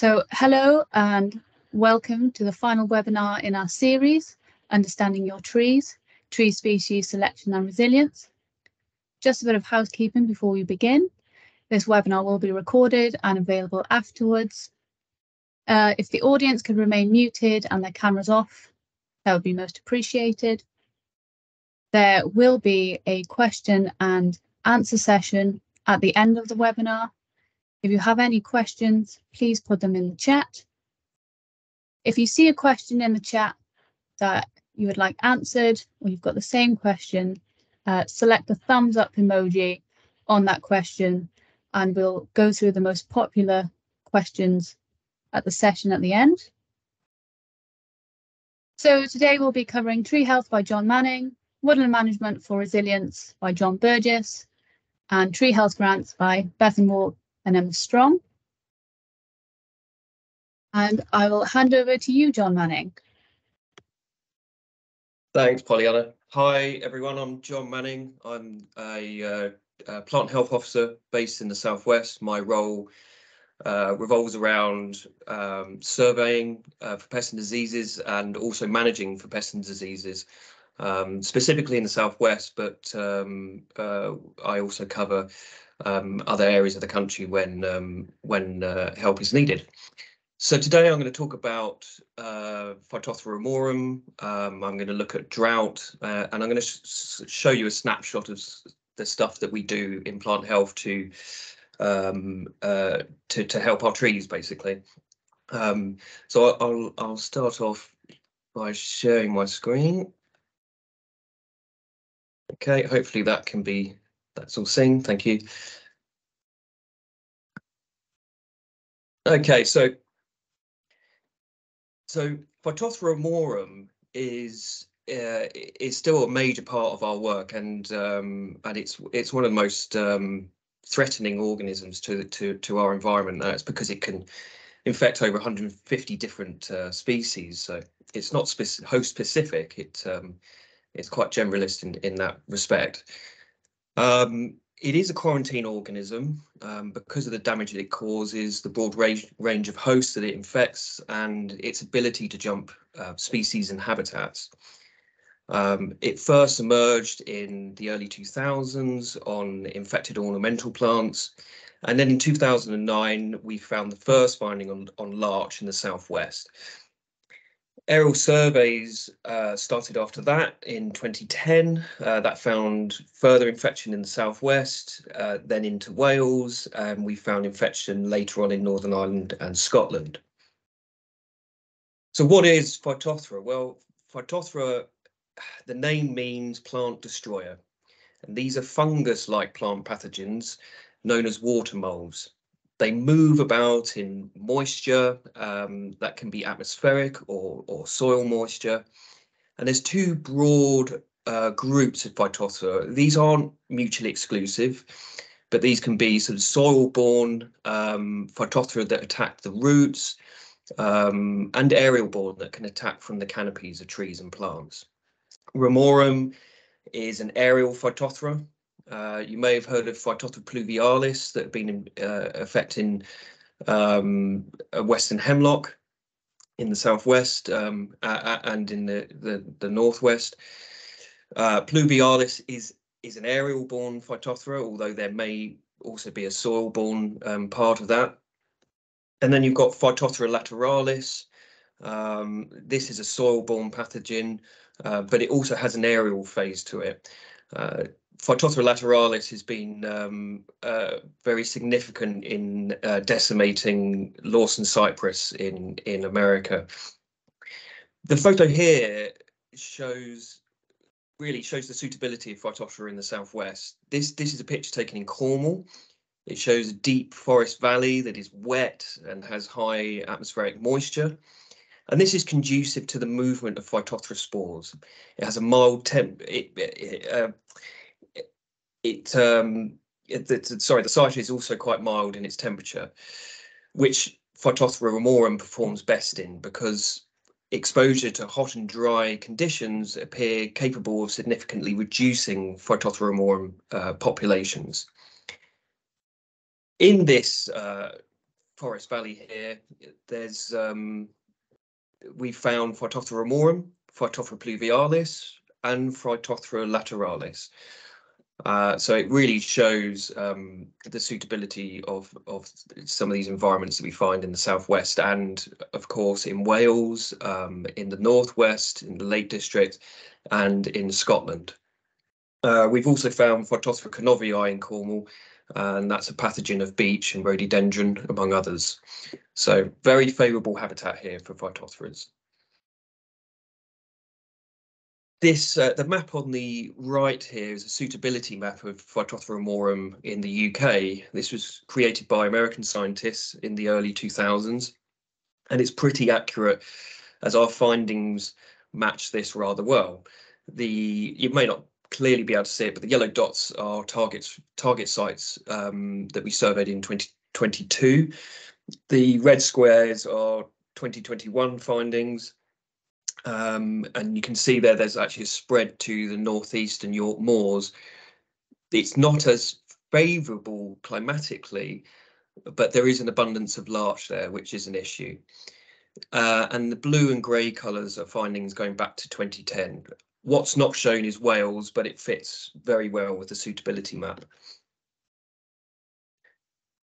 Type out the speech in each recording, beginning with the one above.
So hello and welcome to the final webinar in our series, Understanding Your Trees, Tree Species Selection and Resilience. Just a bit of housekeeping before we begin. This webinar will be recorded and available afterwards. Uh, if the audience could remain muted and their cameras off, that would be most appreciated. There will be a question and answer session at the end of the webinar if you have any questions, please put them in the chat. If you see a question in the chat that you would like answered, or you've got the same question, uh, select the thumbs up emoji on that question, and we'll go through the most popular questions at the session at the end. So today we'll be covering Tree Health by John Manning, Woodland Management for Resilience by John Burgess, and Tree Health Grants by Bethan Wall and Emma Strong. And I will hand over to you, John Manning. Thanks, Pollyanna. Hi, everyone. I'm John Manning. I'm a, uh, a plant health officer based in the Southwest. My role uh, revolves around um, surveying uh, for pests and diseases and also managing for pests and diseases, um, specifically in the Southwest, but um, uh, I also cover um, other areas of the country when um, when uh, help is needed. So today I'm going to talk about uh, Phytophthora ramorum. Um, I'm going to look at drought, uh, and I'm going to sh show you a snapshot of the stuff that we do in plant health to um, uh, to to help our trees, basically. Um, so I'll I'll start off by sharing my screen. Okay, hopefully that can be that's all seen. Thank you. Okay, so so Phytophthora ramorum is uh, is still a major part of our work, and um, and it's it's one of the most um, threatening organisms to to to our environment. That's because it can infect over 150 different uh, species. So it's not host specific. It um, it's quite generalist in in that respect. Um, it is a quarantine organism um, because of the damage that it causes, the broad range, range of hosts that it infects, and its ability to jump uh, species and habitats. Um, it first emerged in the early 2000s on infected ornamental plants. And then in 2009, we found the first finding on, on larch in the southwest. Aerial surveys uh, started after that in 2010. Uh, that found further infection in the southwest, uh, then into Wales, and we found infection later on in Northern Ireland and Scotland. So what is Phytophthora? Well, Phytophthora, the name means plant destroyer, and these are fungus-like plant pathogens known as water moulds. They move about in moisture um, that can be atmospheric or, or soil moisture. And there's two broad uh, groups of Phytophthora. These aren't mutually exclusive, but these can be sort of soil-borne um, Phytophthora that attack the roots um, and aerial-borne that can attack from the canopies of trees and plants. Ramorum is an aerial Phytophthora, uh, you may have heard of Phytophthora pluvialis that have been uh, affecting um, western hemlock in the southwest um, and in the, the, the northwest. Uh, pluvialis is is an aerial-borne Phytophthora, although there may also be a soil-borne um, part of that. And then you've got Phytophthora lateralis. Um, this is a soil-borne pathogen, uh, but it also has an aerial phase to it. Uh, Phytophthora lateralis has been um, uh, very significant in uh, decimating Lawson cypress in in America. The photo here shows really shows the suitability of Phytophthora in the southwest. This this is a picture taken in Cornwall. It shows a deep forest valley that is wet and has high atmospheric moisture. And this is conducive to the movement of Phytophthora spores. It has a mild temp. It, it, uh, it, um, it, it, sorry, the site is also quite mild in its temperature, which Phytophthora ramorum performs best in because exposure to hot and dry conditions appear capable of significantly reducing Phytophthora ramorum uh, populations. In this uh, Forest Valley here, there's um, we found Phytophthora ramorum, Phytophthora pluvialis, and Phytophthora lateralis. Uh, so it really shows um, the suitability of, of some of these environments that we find in the southwest and of course in Wales, um, in the northwest, in the Lake District and in Scotland. Uh, we've also found Phytophthora kernoviae in Cornwall and that's a pathogen of beech and rhododendron among others. So very favourable habitat here for Phytophthora. This uh, the map on the right here is a suitability map of Phytophthora ramorum in the UK. This was created by American scientists in the early 2000s, and it's pretty accurate as our findings match this rather well. The you may not clearly be able to see it, but the yellow dots are targets target sites um, that we surveyed in 2022. The red squares are 2021 findings um, and you can see there there's actually a spread to the northeast and York Moors. It's not as favourable climatically, but there is an abundance of larch there, which is an issue. Uh, and the blue and grey colours are findings going back to 2010. What's not shown is Wales, but it fits very well with the suitability map.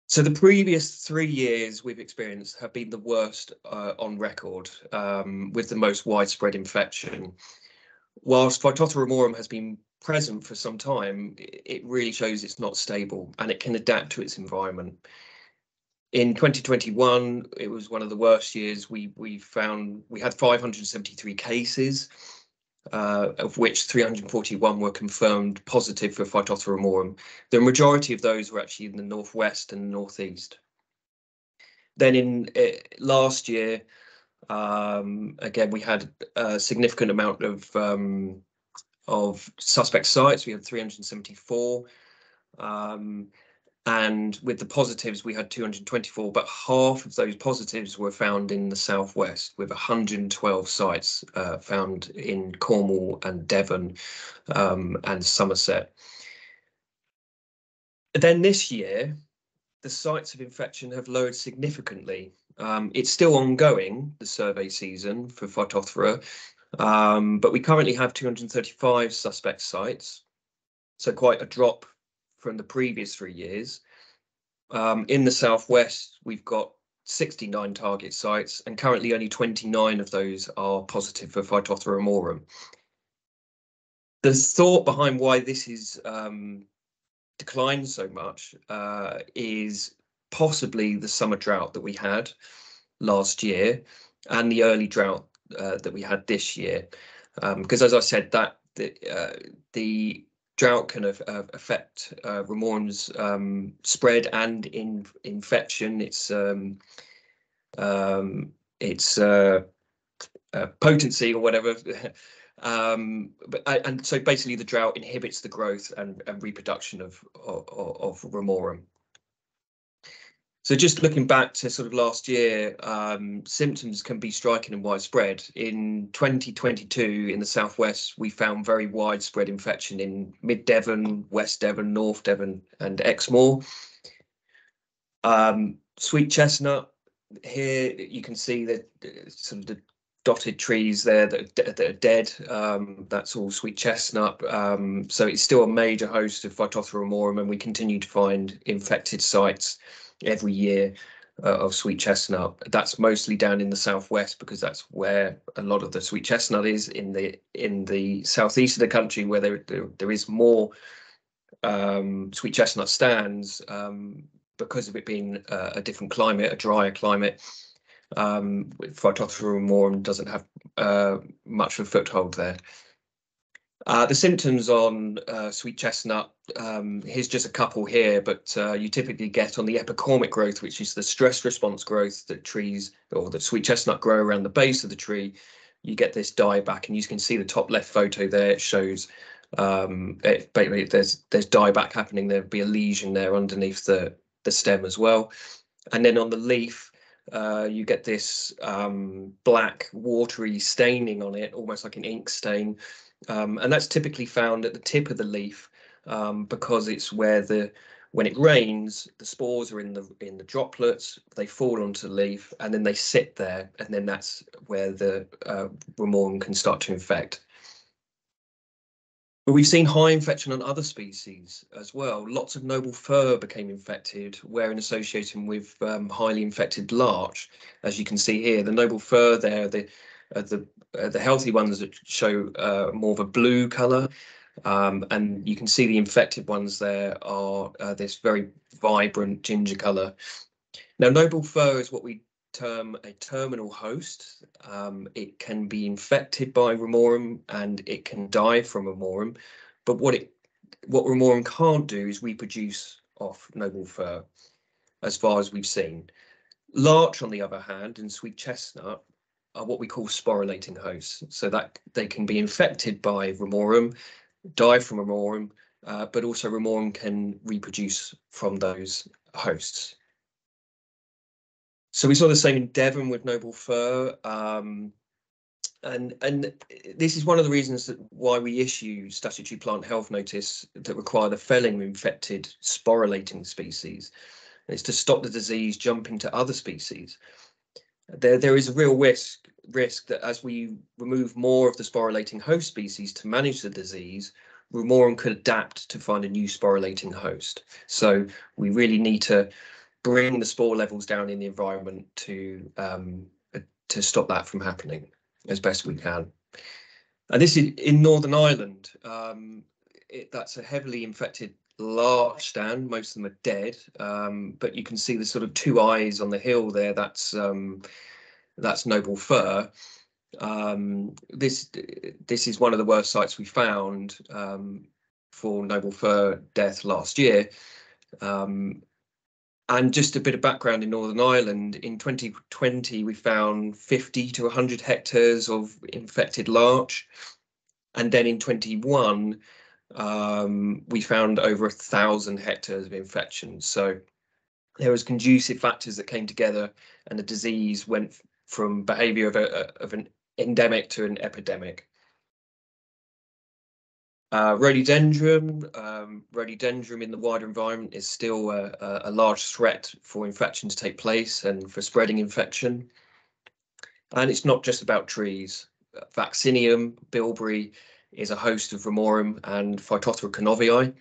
So the previous three years we've experienced have been the worst uh, on record, um, with the most widespread infection. Whilst Phytophthora has been present for some time, it really shows it's not stable and it can adapt to its environment. In 2021, it was one of the worst years. We we found we had 573 cases uh, of which 341 were confirmed positive for Phytophthora. The majority of those were actually in the northwest and northeast. Then in uh, last year, um, again, we had a significant amount of um, of suspect sites. We had 374. Um, and with the positives we had 224 but half of those positives were found in the southwest with 112 sites uh, found in cornwall and devon um, and somerset. Then this year the sites of infection have lowered significantly. Um, it's still ongoing the survey season for phytophthora um, but we currently have 235 suspect sites so quite a drop from the previous three years. Um, in the southwest, we've got 69 target sites, and currently only 29 of those are positive for Phytophthora ramorum. The thought behind why this is um, declined so much uh, is possibly the summer drought that we had last year and the early drought uh, that we had this year. Because um, as I said, that the, uh, the drought can uh, affect uh, um, spread and in infection. It's um, um, its uh, uh, potency or whatever. um, but and so basically, the drought inhibits the growth and, and reproduction of of, of. So just looking back to sort of last year, um, symptoms can be striking and widespread. In 2022, in the southwest, we found very widespread infection in mid Devon, West Devon, North Devon, and Exmoor. Um, sweet chestnut. Here you can see that uh, sort of the dotted trees there that, that are dead. Um, that's all sweet chestnut. Um, so it's still a major host of Phytophthora ramorum, and we continue to find infected sites every year uh, of sweet chestnut. That's mostly down in the southwest because that's where a lot of the sweet chestnut is. In the in the southeast of the country, where there there, there is more um, sweet chestnut stands um, because of it being uh, a different climate, a drier climate. Um, Phytophthora ramorum doesn't have uh, much of a foothold there. Uh, the symptoms on uh, sweet chestnut, um, here's just a couple here, but uh, you typically get on the epicormic growth, which is the stress response growth that trees or the sweet chestnut grow around the base of the tree. You get this dieback, and you can see the top left photo there. It shows um, it, there's there's dieback happening. There'd be a lesion there underneath the the stem as well, and then on the leaf, uh, you get this um, black watery staining on it, almost like an ink stain. Um, and that's typically found at the tip of the leaf um, because it's where the When it rains, the spores are in the in the droplets. They fall onto the leaf, and then they sit there, and then that's where the uh, ramorum can start to infect. But we've seen high infection on other species as well. Lots of noble fir became infected, wherein associating with um, highly infected larch. As you can see here, the noble fir there, the uh, the uh, the healthy ones that show uh, more of a blue colour, um, and you can see the infected ones there are uh, this very vibrant ginger colour. Now, noble fir is what we term a terminal host. Um, it can be infected by ramorum and it can die from ramorum, but what it what ramorum can't do is reproduce off noble fir, as far as we've seen. Larch, on the other hand, and sweet chestnut are what we call sporulating hosts, so that they can be infected by ramorum, die from ramorum, uh, but also ramorum can reproduce from those hosts. So we saw the same in Devon with noble fir. Um, and and this is one of the reasons that why we issue statutory plant health notice that require the felling of infected sporulating species. It's to stop the disease jumping to other species. There there is a real risk risk that as we remove more of the sporulating host species to manage the disease, Ramorum could adapt to find a new sporulating host. So we really need to bring the spore levels down in the environment to um, uh, to stop that from happening as best we can. And this is in Northern Ireland. Um, it, that's a heavily infected larch stand. Most of them are dead, um, but you can see the sort of two eyes on the hill there. That's um, that's noble fir. Um, this this is one of the worst sites we found um, for noble fir death last year. Um, and just a bit of background in Northern Ireland, in 2020, we found 50 to 100 hectares of infected larch. And then in 21, um, we found over a thousand hectares of infection. So there was conducive factors that came together and the disease went from behavior of, a, of an endemic to an epidemic. Uh, rhododendron, um, rhododendron in the wider environment is still a, a, large threat for infection to take place and for spreading infection. And it's not just about trees. Vaccinium, bilberry is a host of ramorum and Phytophthora kernoviae.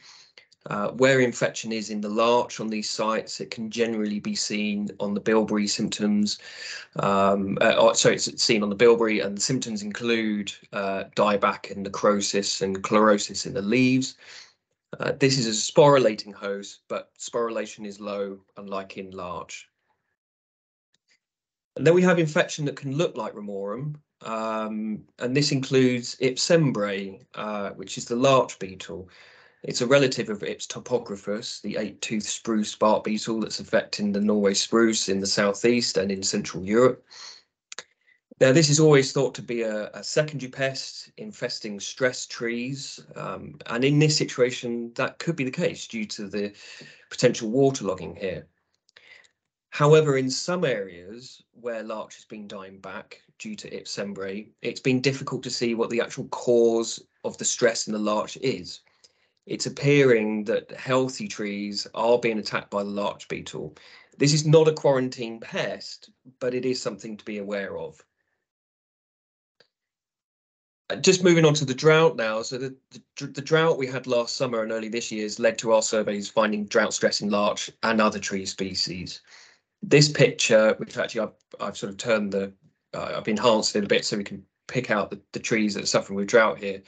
Uh, where infection is in the larch on these sites, it can generally be seen on the bilberry symptoms. Um, uh, oh, sorry, it's seen on the bilberry, and the symptoms include uh, dieback and necrosis and chlorosis in the leaves. Uh, this is a sporulating host, but sporulation is low, unlike in larch. And then we have infection that can look like ramorum, um, and this includes Ips cembrae, uh, which is the larch beetle. It's a relative of Ips topographus, the eight-toothed spruce bark beetle that's affecting the Norway spruce in the southeast and in Central Europe. Now, this is always thought to be a, a secondary pest infesting stress trees. Um, and in this situation, that could be the case due to the potential waterlogging here. However, in some areas where larch has been dying back due to Ips cembrae, it's been difficult to see what the actual cause of the stress in the larch is it's appearing that healthy trees are being attacked by the larch beetle. This is not a quarantine pest, but it is something to be aware of. Uh, just moving on to the drought now. So the, the, the, drought we had last summer and early this year has led to our surveys finding drought stress in larch and other tree species. This picture, which actually I've, I've sort of turned the, uh, I've enhanced it a bit so we can pick out the, the trees that are suffering with drought here.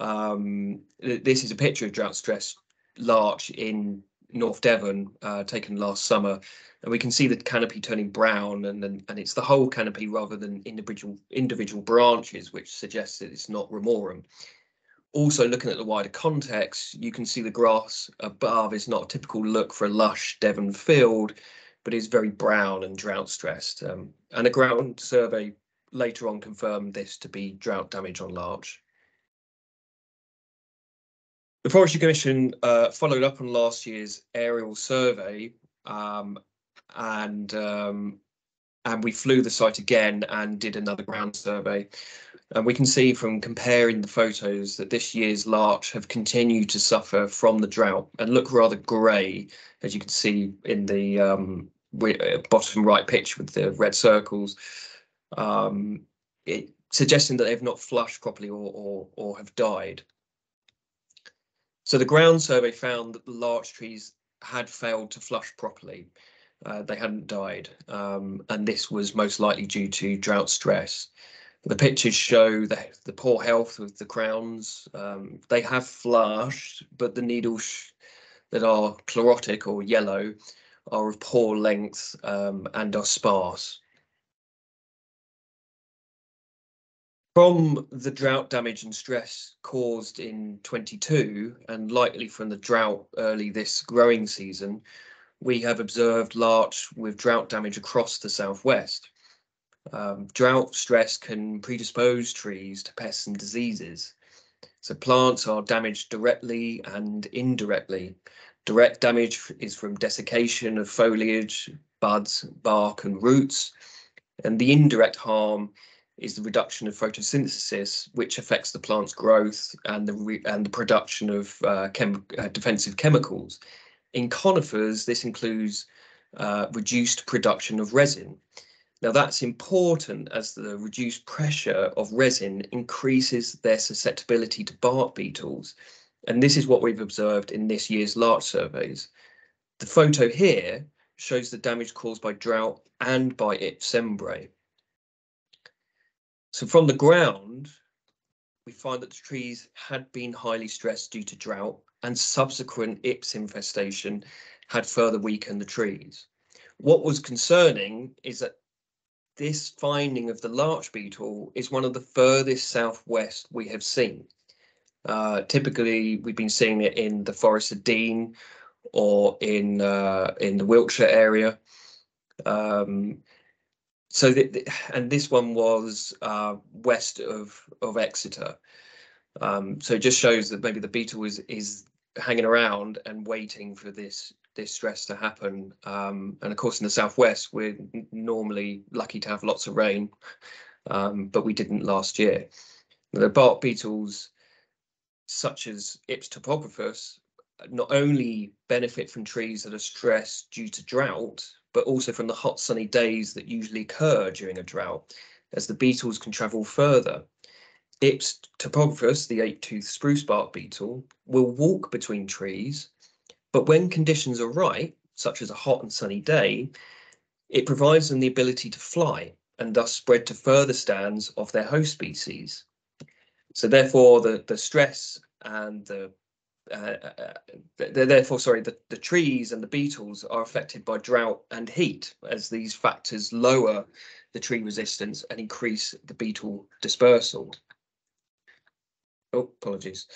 Um, this is a picture of drought stress larch in North Devon uh, taken last summer, and we can see the canopy turning brown, and and, and it's the whole canopy rather than individual individual branches, which suggests that it's not ramorum. Also, looking at the wider context, you can see the grass above is not a typical look for a lush Devon field, but is very brown and drought stressed. Um, and a ground survey later on confirmed this to be drought damage on larch. The Forestry Commission uh, followed up on last year's aerial survey um, and um, and we flew the site again and did another ground survey. And we can see from comparing the photos that this year's larch have continued to suffer from the drought and look rather grey, as you can see in the um, uh, bottom right picture with the red circles, um, it, suggesting that they've not flushed properly or, or, or have died. So the ground survey found that the larch trees had failed to flush properly. Uh, they hadn't died, um, and this was most likely due to drought stress. The pictures show the, the poor health of the crowns. Um, they have flushed, but the needles that are chlorotic or yellow are of poor length um, and are sparse. From the drought damage and stress caused in 22 and likely from the drought early this growing season, we have observed larch with drought damage across the southwest. Um, drought stress can predispose trees to pests and diseases. So plants are damaged directly and indirectly. Direct damage is from desiccation of foliage, buds, bark and roots. And the indirect harm is the reduction of photosynthesis, which affects the plant's growth and the and the production of uh, chem uh, defensive chemicals. In conifers, this includes uh, reduced production of resin. Now that's important as the reduced pressure of resin increases their susceptibility to bark beetles. And this is what we've observed in this year's larch surveys. The photo here shows the damage caused by drought and by Ips cembrae. So from the ground, we find that the trees had been highly stressed due to drought and subsequent Ips infestation had further weakened the trees. What was concerning is that this finding of the larch beetle is one of the furthest southwest we have seen. Uh, typically, we've been seeing it in the Forest of Dean or in uh, in the Wiltshire area. Um, so, the, and this one was uh, west of of Exeter. Um, so it just shows that maybe the beetle is is hanging around and waiting for this this stress to happen. Um, and of course, in the southwest, we're normally lucky to have lots of rain, um, but we didn't last year. The bark beetles, such as Ips topographus, not only benefit from trees that are stressed due to drought, but also from the hot sunny days that usually occur during a drought, as the beetles can travel further. Ips topographus, the eight-toothed spruce bark beetle, will walk between trees but when conditions are right, such as a hot and sunny day, it provides them the ability to fly and thus spread to further stands of their host species. So therefore, the, the stress and the uh, uh, therefore, sorry, the, the trees and the beetles are affected by drought and heat as these factors lower the tree resistance and increase the beetle dispersal. Oh, apologies.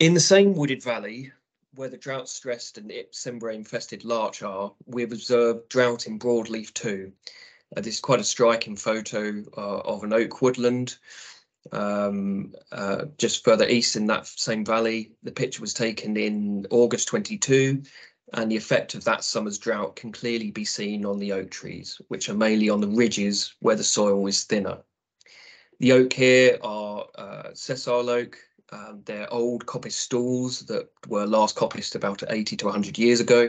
In the same wooded valley where the drought stressed and cembrae infested larch are, we've observed drought in broadleaf too. Uh, this is quite a striking photo uh, of an oak woodland um, uh, just further east in that same valley. The picture was taken in August 22 and the effect of that summer's drought can clearly be seen on the oak trees, which are mainly on the ridges where the soil is thinner. The oak here are uh, sessile oak, um, they're old coppice stools that were last coppiced about 80 to 100 years ago.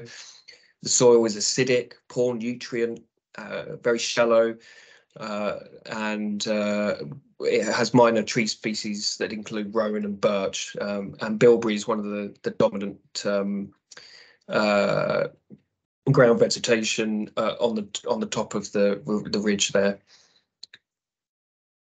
The soil is acidic, poor nutrient, uh, very shallow, uh, and uh, it has minor tree species that include rowan and birch. Um, and bilberry is one of the, the dominant um, uh, ground vegetation uh, on the on the top of the the ridge there.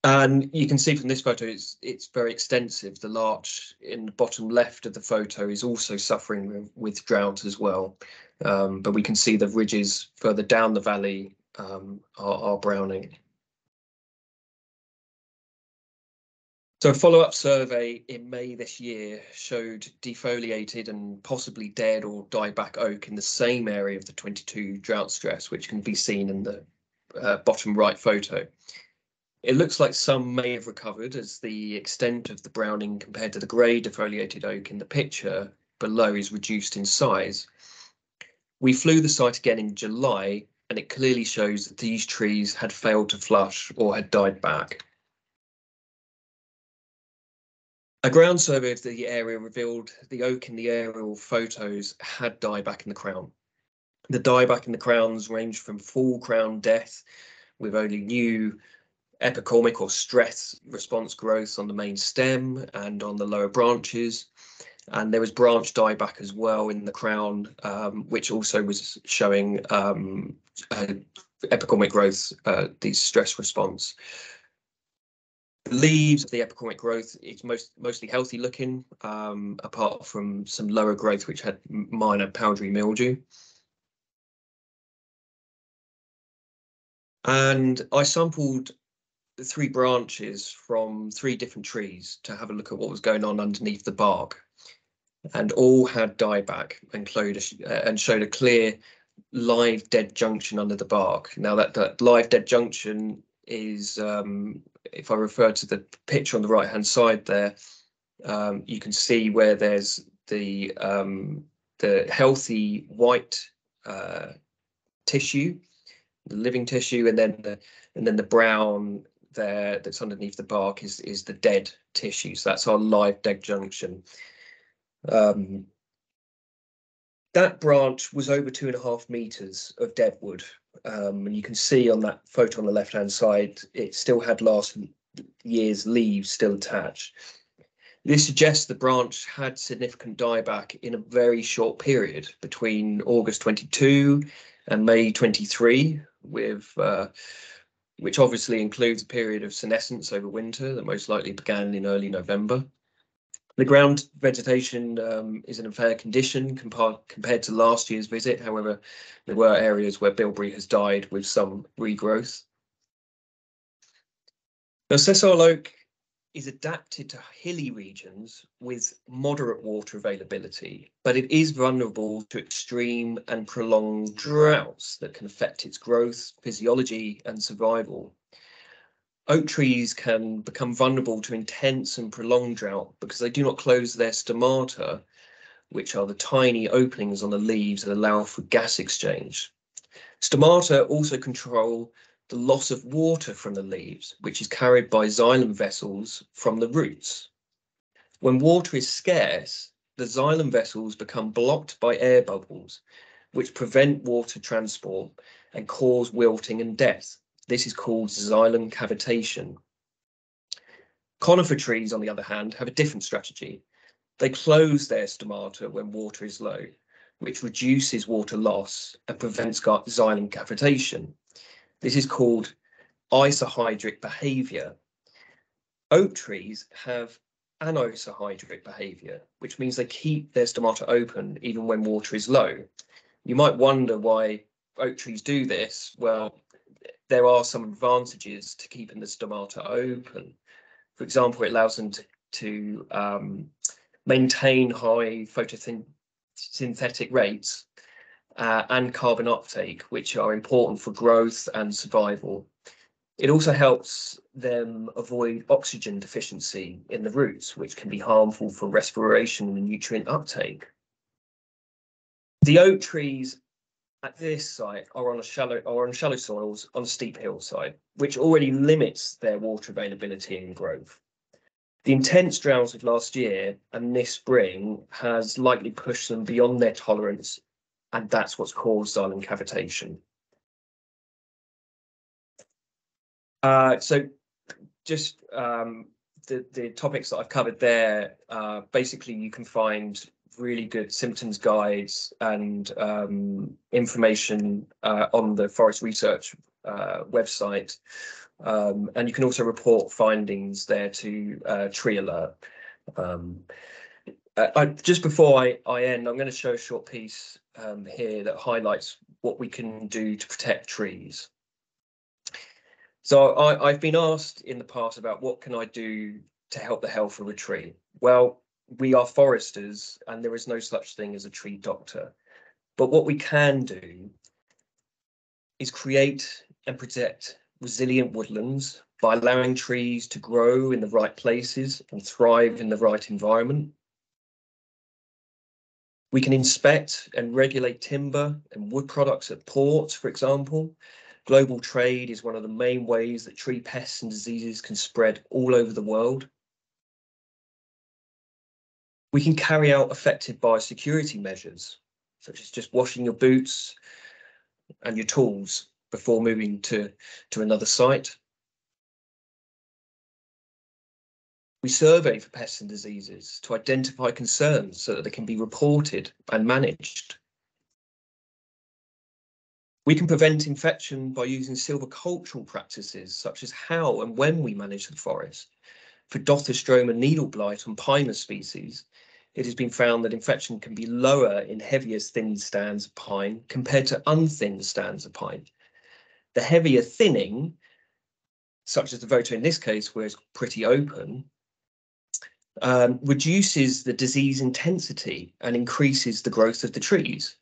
And you can see from this photo, it's it's very extensive. The larch in the bottom left of the photo is also suffering with, drought as well. Um, but we can see the ridges further down the valley um, are, are browning. So a follow-up survey in May this year showed defoliated and possibly dead or dieback oak in the same area of the 22 drought stress, which can be seen in the uh, bottom right photo. It looks like some may have recovered as the extent of the browning compared to the grey defoliated oak in the picture below is reduced in size. We flew the site again in July and it clearly shows that these trees had failed to flush or had died back. A ground survey of the area revealed the oak in the aerial photos had dieback in the crown. The dieback in the crowns ranged from full crown death with only new epicormic or stress response growth on the main stem and on the lower branches. And there was branch dieback as well in the crown, um, which also was showing um, uh, epicormic growth, uh, the stress response. Leaves of the epicormic growth, it's most mostly healthy looking, um, apart from some lower growth which had minor powdery mildew. And I sampled three branches from three different trees to have a look at what was going on underneath the bark. And all had dieback and, uh, and showed a clear live dead junction under the bark. Now that, that live dead junction is, um, if I refer to the picture on the right hand side there, um, you can see where there's the um, the healthy white uh, tissue, the living tissue, and then the and then the brown there that's underneath the bark is is the dead tissue. So that's our live dead junction. Um, that branch was over two and a half meters of dead wood. Um, and you can see on that photo on the left hand side, it still had last year's leaves still attached. This suggests the branch had significant dieback in a very short period between August 22 and May 23, with uh, which obviously includes a period of senescence over winter that most likely began in early November. The ground vegetation um, is in a fair condition compared compared to last year's visit. However, there were areas where bilberry has died with some regrowth. Now, sessile oak is adapted to hilly regions with moderate water availability, but it is vulnerable to extreme and prolonged droughts that can affect its growth, physiology, and survival. Oak trees can become vulnerable to intense and prolonged drought because they do not close their stomata, which are the tiny openings on the leaves that allow for gas exchange. Stomata also control the loss of water from the leaves, which is carried by xylem vessels from the roots. When water is scarce, the xylem vessels become blocked by air bubbles, which prevent water transport and cause wilting and death. This is called xylem cavitation. Conifer trees, on the other hand, have a different strategy. They close their stomata when water is low, which reduces water loss and prevents xylem cavitation. This is called isohydric behavior. Oak trees have anisohydric behavior, which means they keep their stomata open even when water is low. You might wonder why oak trees do this. Well, there are some advantages to keeping the stomata open. For example, it allows them to, to um, maintain high photosynthetic rates uh, and carbon uptake, which are important for growth and survival. It also helps them avoid oxygen deficiency in the roots, which can be harmful for respiration and nutrient uptake. The oak trees at this site are on a shallow or on shallow soils on a steep hillside, which already limits their water availability and growth. The intense drought of last year and this spring has likely pushed them beyond their tolerance and that's what's caused xylem cavitation. Uh, so just um, the, the topics that I've covered there, uh, basically you can find really good symptoms guides and um, information uh, on the Forest Research uh, website. Um, and you can also report findings there to uh, Tree Alert. Uh, I, just before I, I end, I'm going to show a short piece um, here that highlights what we can do to protect trees. So I, I've been asked in the past about what can I do to help the health of a tree? Well, we are foresters and there is no such thing as a tree doctor. But what we can do is create and protect resilient woodlands by allowing trees to grow in the right places and thrive in the right environment. We can inspect and regulate timber and wood products at ports, for example. Global trade is one of the main ways that tree pests and diseases can spread all over the world. We can carry out effective biosecurity measures, such as just washing your boots and your tools before moving to, to another site. We survey for pests and diseases to identify concerns so that they can be reported and managed. We can prevent infection by using silvicultural practices, such as how and when we manage the forest. For Dothistroma needle blight on Pinus species, it has been found that infection can be lower in heavier thin stands of pine compared to unthinned stands of pine. The heavier thinning, such as the photo in this case, where it's pretty open, um, reduces the disease intensity and increases the growth of the trees.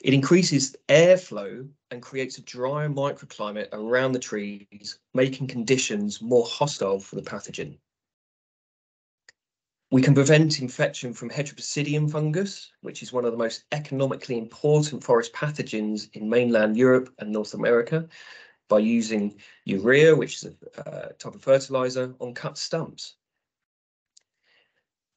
It increases airflow and creates a drier microclimate around the trees, making conditions more hostile for the pathogen. We can prevent infection from Heterobasidion fungus, which is one of the most economically important forest pathogens in mainland Europe and North America, by using urea, which is a uh, type of fertilizer, on cut stumps.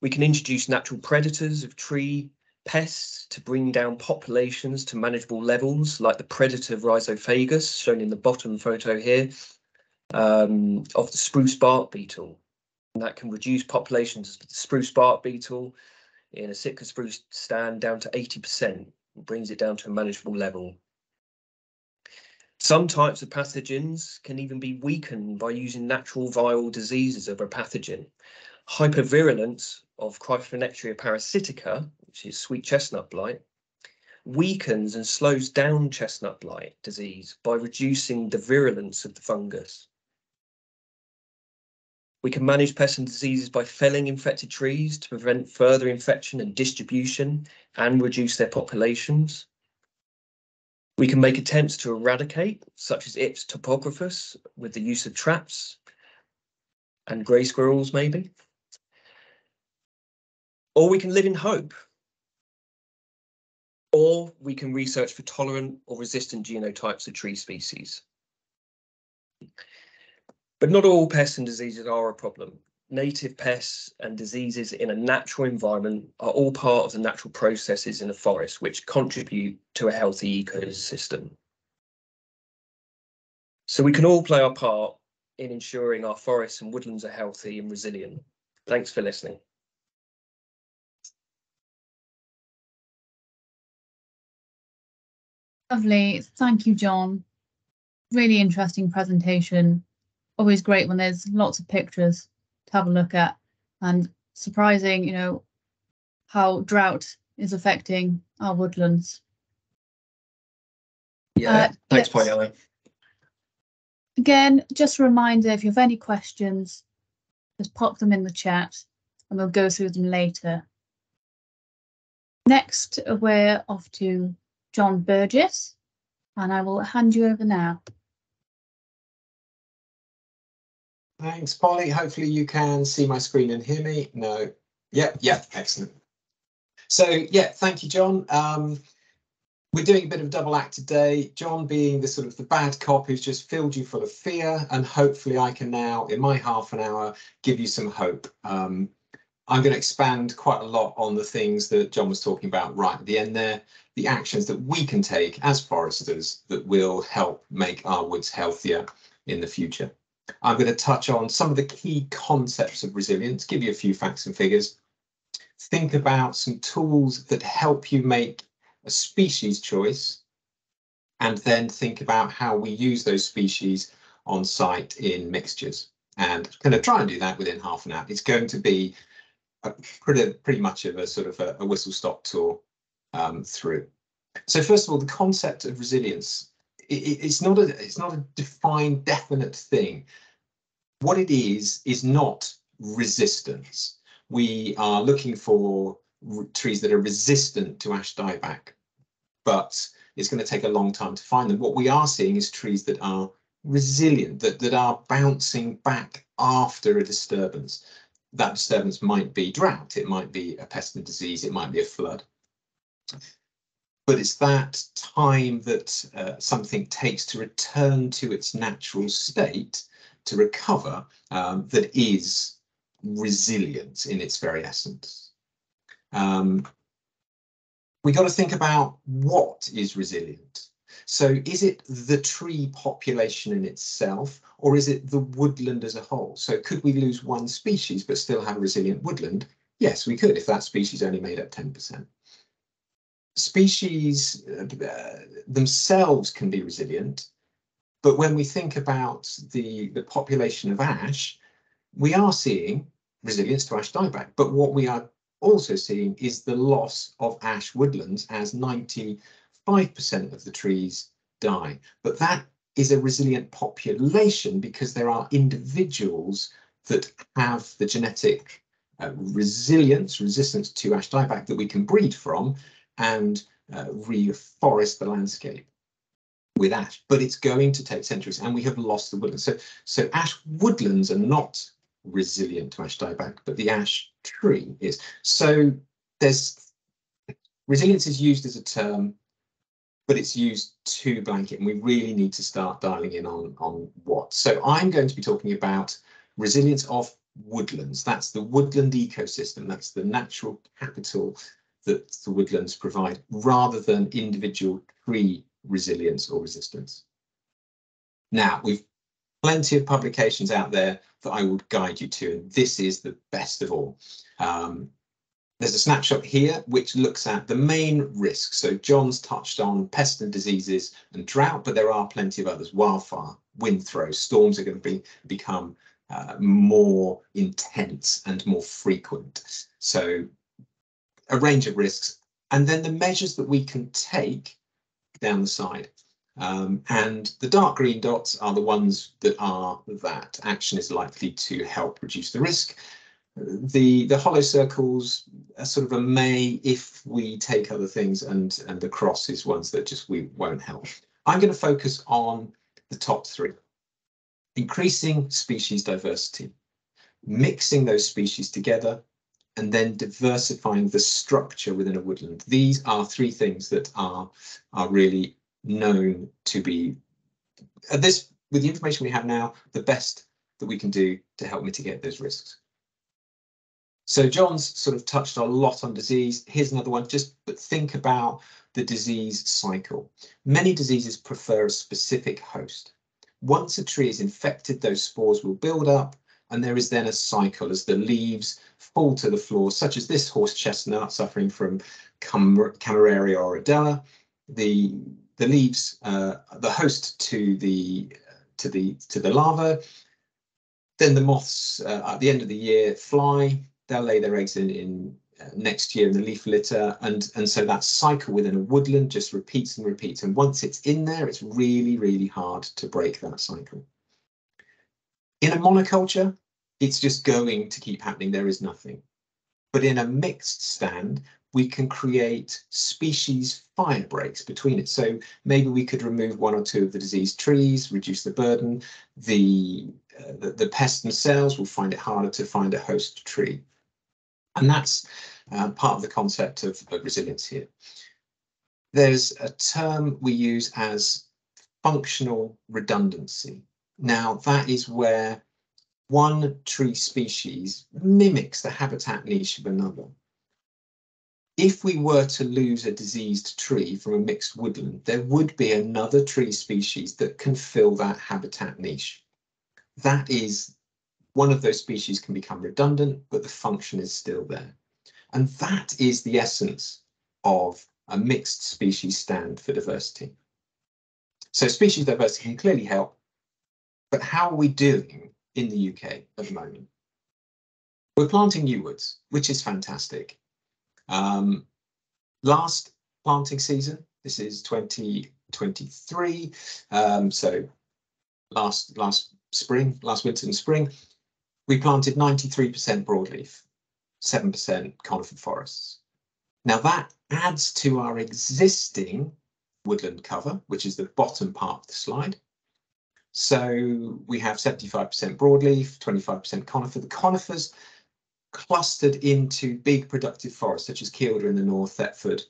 We can introduce natural predators of tree pests to bring down populations to manageable levels, like the predator Rhizophagus, shown in the bottom photo here, um, of the spruce bark beetle. And that can reduce populations of the spruce bark beetle in a Sitka spruce stand down to 80%, brings it down to a manageable level. Some types of pathogens can even be weakened by using natural viral diseases of a pathogen. Hypovirulence of Cryphonectria parasitica, which is sweet chestnut blight, weakens and slows down chestnut blight disease by reducing the virulence of the fungus. We can manage pests and diseases by felling infected trees to prevent further infection and distribution and reduce their populations. We can make attempts to eradicate, such as Ips topographus, with the use of traps and grey squirrels maybe. Or we can live in hope. Or we can research for tolerant or resistant genotypes of tree species. But not all pests and diseases are a problem. Native pests and diseases in a natural environment are all part of the natural processes in a forest which contribute to a healthy ecosystem. So we can all play our part in ensuring our forests and woodlands are healthy and resilient. Thanks for listening. Lovely. Thank you, John. Really interesting presentation. Always great when there's lots of pictures to have a look at and surprising, you know, how drought is affecting our woodlands. Yeah, uh, thanks, Paola. Again, just a reminder, if you have any questions, just pop them in the chat and we'll go through them later. Next, we're off to John Burgess, and I will hand you over now. Thanks, Polly. Hopefully you can see my screen and hear me. No. Yep, yep, excellent. So yeah, thank you, John. Um, we're doing a bit of double act today. John being the sort of the bad cop who's just filled you full of fear, and hopefully I can now, in my half an hour, give you some hope. Um, I'm going to expand quite a lot on the things that John was talking about right at the end there, the actions that we can take as foresters that will help make our woods healthier in the future. I'm going to touch on some of the key concepts of resilience, give you a few facts and figures, think about some tools that help you make a species choice, and then think about how we use those species on site in mixtures. And I'm going to try and do that within half an hour. It's going to be pretty pretty much of a sort of a, a whistle stop tour um, through. So first of all, the concept of resilience it, it's not a it's not a defined definite thing. What it is is not resistance. We are looking for trees that are resistant to ash dieback, but it's going to take a long time to find them. What we are seeing is trees that are resilient, that, that are bouncing back after a disturbance that disturbance might be drought, it might be a pest and disease, it might be a flood. But it's that time that uh, something takes to return to its natural state to recover um, that is resilient in its very essence. Um, we got to think about what is resilient. So is it the tree population in itself, or is it the woodland as a whole? So could we lose one species but still have a resilient woodland? Yes, we could if that species only made up 10% species uh, themselves can be resilient, but when we think about the, the population of ash, we are seeing resilience to ash dieback. But what we are also seeing is the loss of ash woodlands as 95% of the trees die. But that is a resilient population because there are individuals that have the genetic uh, resilience, resistance to ash dieback that we can breed from and uh, reforest the landscape with ash, but it's going to take centuries and we have lost the woodlands. So, so ash woodlands are not resilient to ash dieback, but the ash tree is. So there's resilience is used as a term, but it's used to blanket and we really need to start dialing in on, on what. So I'm going to be talking about resilience of woodlands. That's the woodland ecosystem. That's the natural capital that the woodlands provide rather than individual tree resilience or resistance. Now, we've plenty of publications out there that I would guide you to, and this is the best of all. Um, there's a snapshot here which looks at the main risks. So John's touched on pests and diseases and drought, but there are plenty of others. Wildfire, wind throws, storms are going to be become uh, more intense and more frequent. So a range of risks, and then the measures that we can take down the side. Um, and the dark green dots are the ones that are that action is likely to help reduce the risk. The the hollow circles are sort of a may if we take other things and and the cross is ones that just we won't help. I'm going to focus on the top three. Increasing species diversity, mixing those species together and then diversifying the structure within a woodland. These are three things that are, are really known to be, at this, with the information we have now, the best that we can do to help mitigate those risks. So John's sort of touched a lot on disease. Here's another one, just but think about the disease cycle. Many diseases prefer a specific host. Once a tree is infected, those spores will build up and there is then a cycle as the leaves fall to the floor, such as this horse chestnut suffering from Cameraria ohridella. The the leaves, uh, the host to the to the to the larva. Then the moths uh, at the end of the year fly. They'll lay their eggs in, in uh, next year in the leaf litter, and and so that cycle within a woodland just repeats and repeats. And once it's in there, it's really really hard to break that cycle. In a monoculture, it's just going to keep happening. There is nothing. But in a mixed stand, we can create species fire breaks between it. So maybe we could remove one or two of the diseased trees, reduce the burden. The, uh, the, the, pests themselves will find it harder to find a host tree. And that's uh, part of the concept of, of resilience here. There's a term we use as functional redundancy. Now, that is where one tree species mimics the habitat niche of another. If we were to lose a diseased tree from a mixed woodland, there would be another tree species that can fill that habitat niche. That is, one of those species can become redundant, but the function is still there. And that is the essence of a mixed species stand for diversity. So species diversity can clearly help, but how are we doing in the UK at the moment. We're planting new woods, which is fantastic. Um, last planting season, this is 2023, um, so last last spring, last winter and spring, we planted 93% broadleaf, 7% conifer forests. Now that adds to our existing woodland cover, which is the bottom part of the slide. So we have 75% broadleaf, 25% conifer. The conifers clustered into big productive forests such as Kielder in the north, Thetford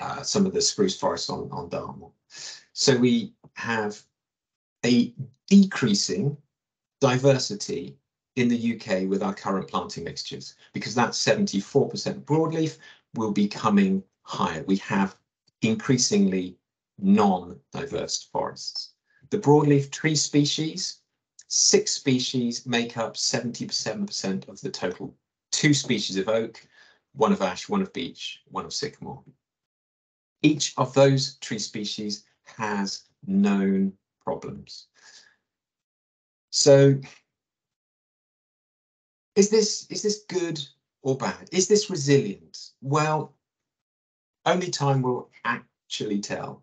uh, some of the spruce forests on, on Dartmoor. So we have a decreasing diversity in the UK with our current planting mixtures, because that 74% broadleaf will be coming higher. We have increasingly non-diverse forests. The broadleaf tree species, six species make up 77% of the total. Two species of oak, one of ash, one of beech, one of sycamore. Each of those tree species has known problems. So is this is this good or bad? Is this resilient? Well, only time will actually tell.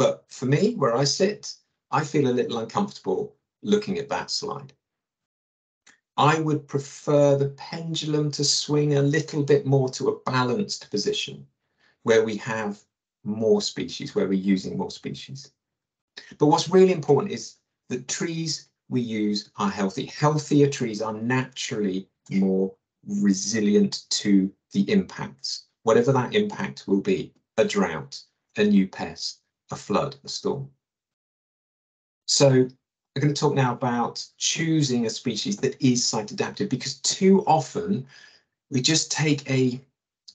But for me, where I sit, I feel a little uncomfortable looking at that slide. I would prefer the pendulum to swing a little bit more to a balanced position where we have more species, where we're using more species. But what's really important is that trees we use are healthy. Healthier trees are naturally more resilient to the impacts, whatever that impact will be, a drought, a new pest, a flood, a storm. So I'm going to talk now about choosing a species that is site adaptive because too often we just take a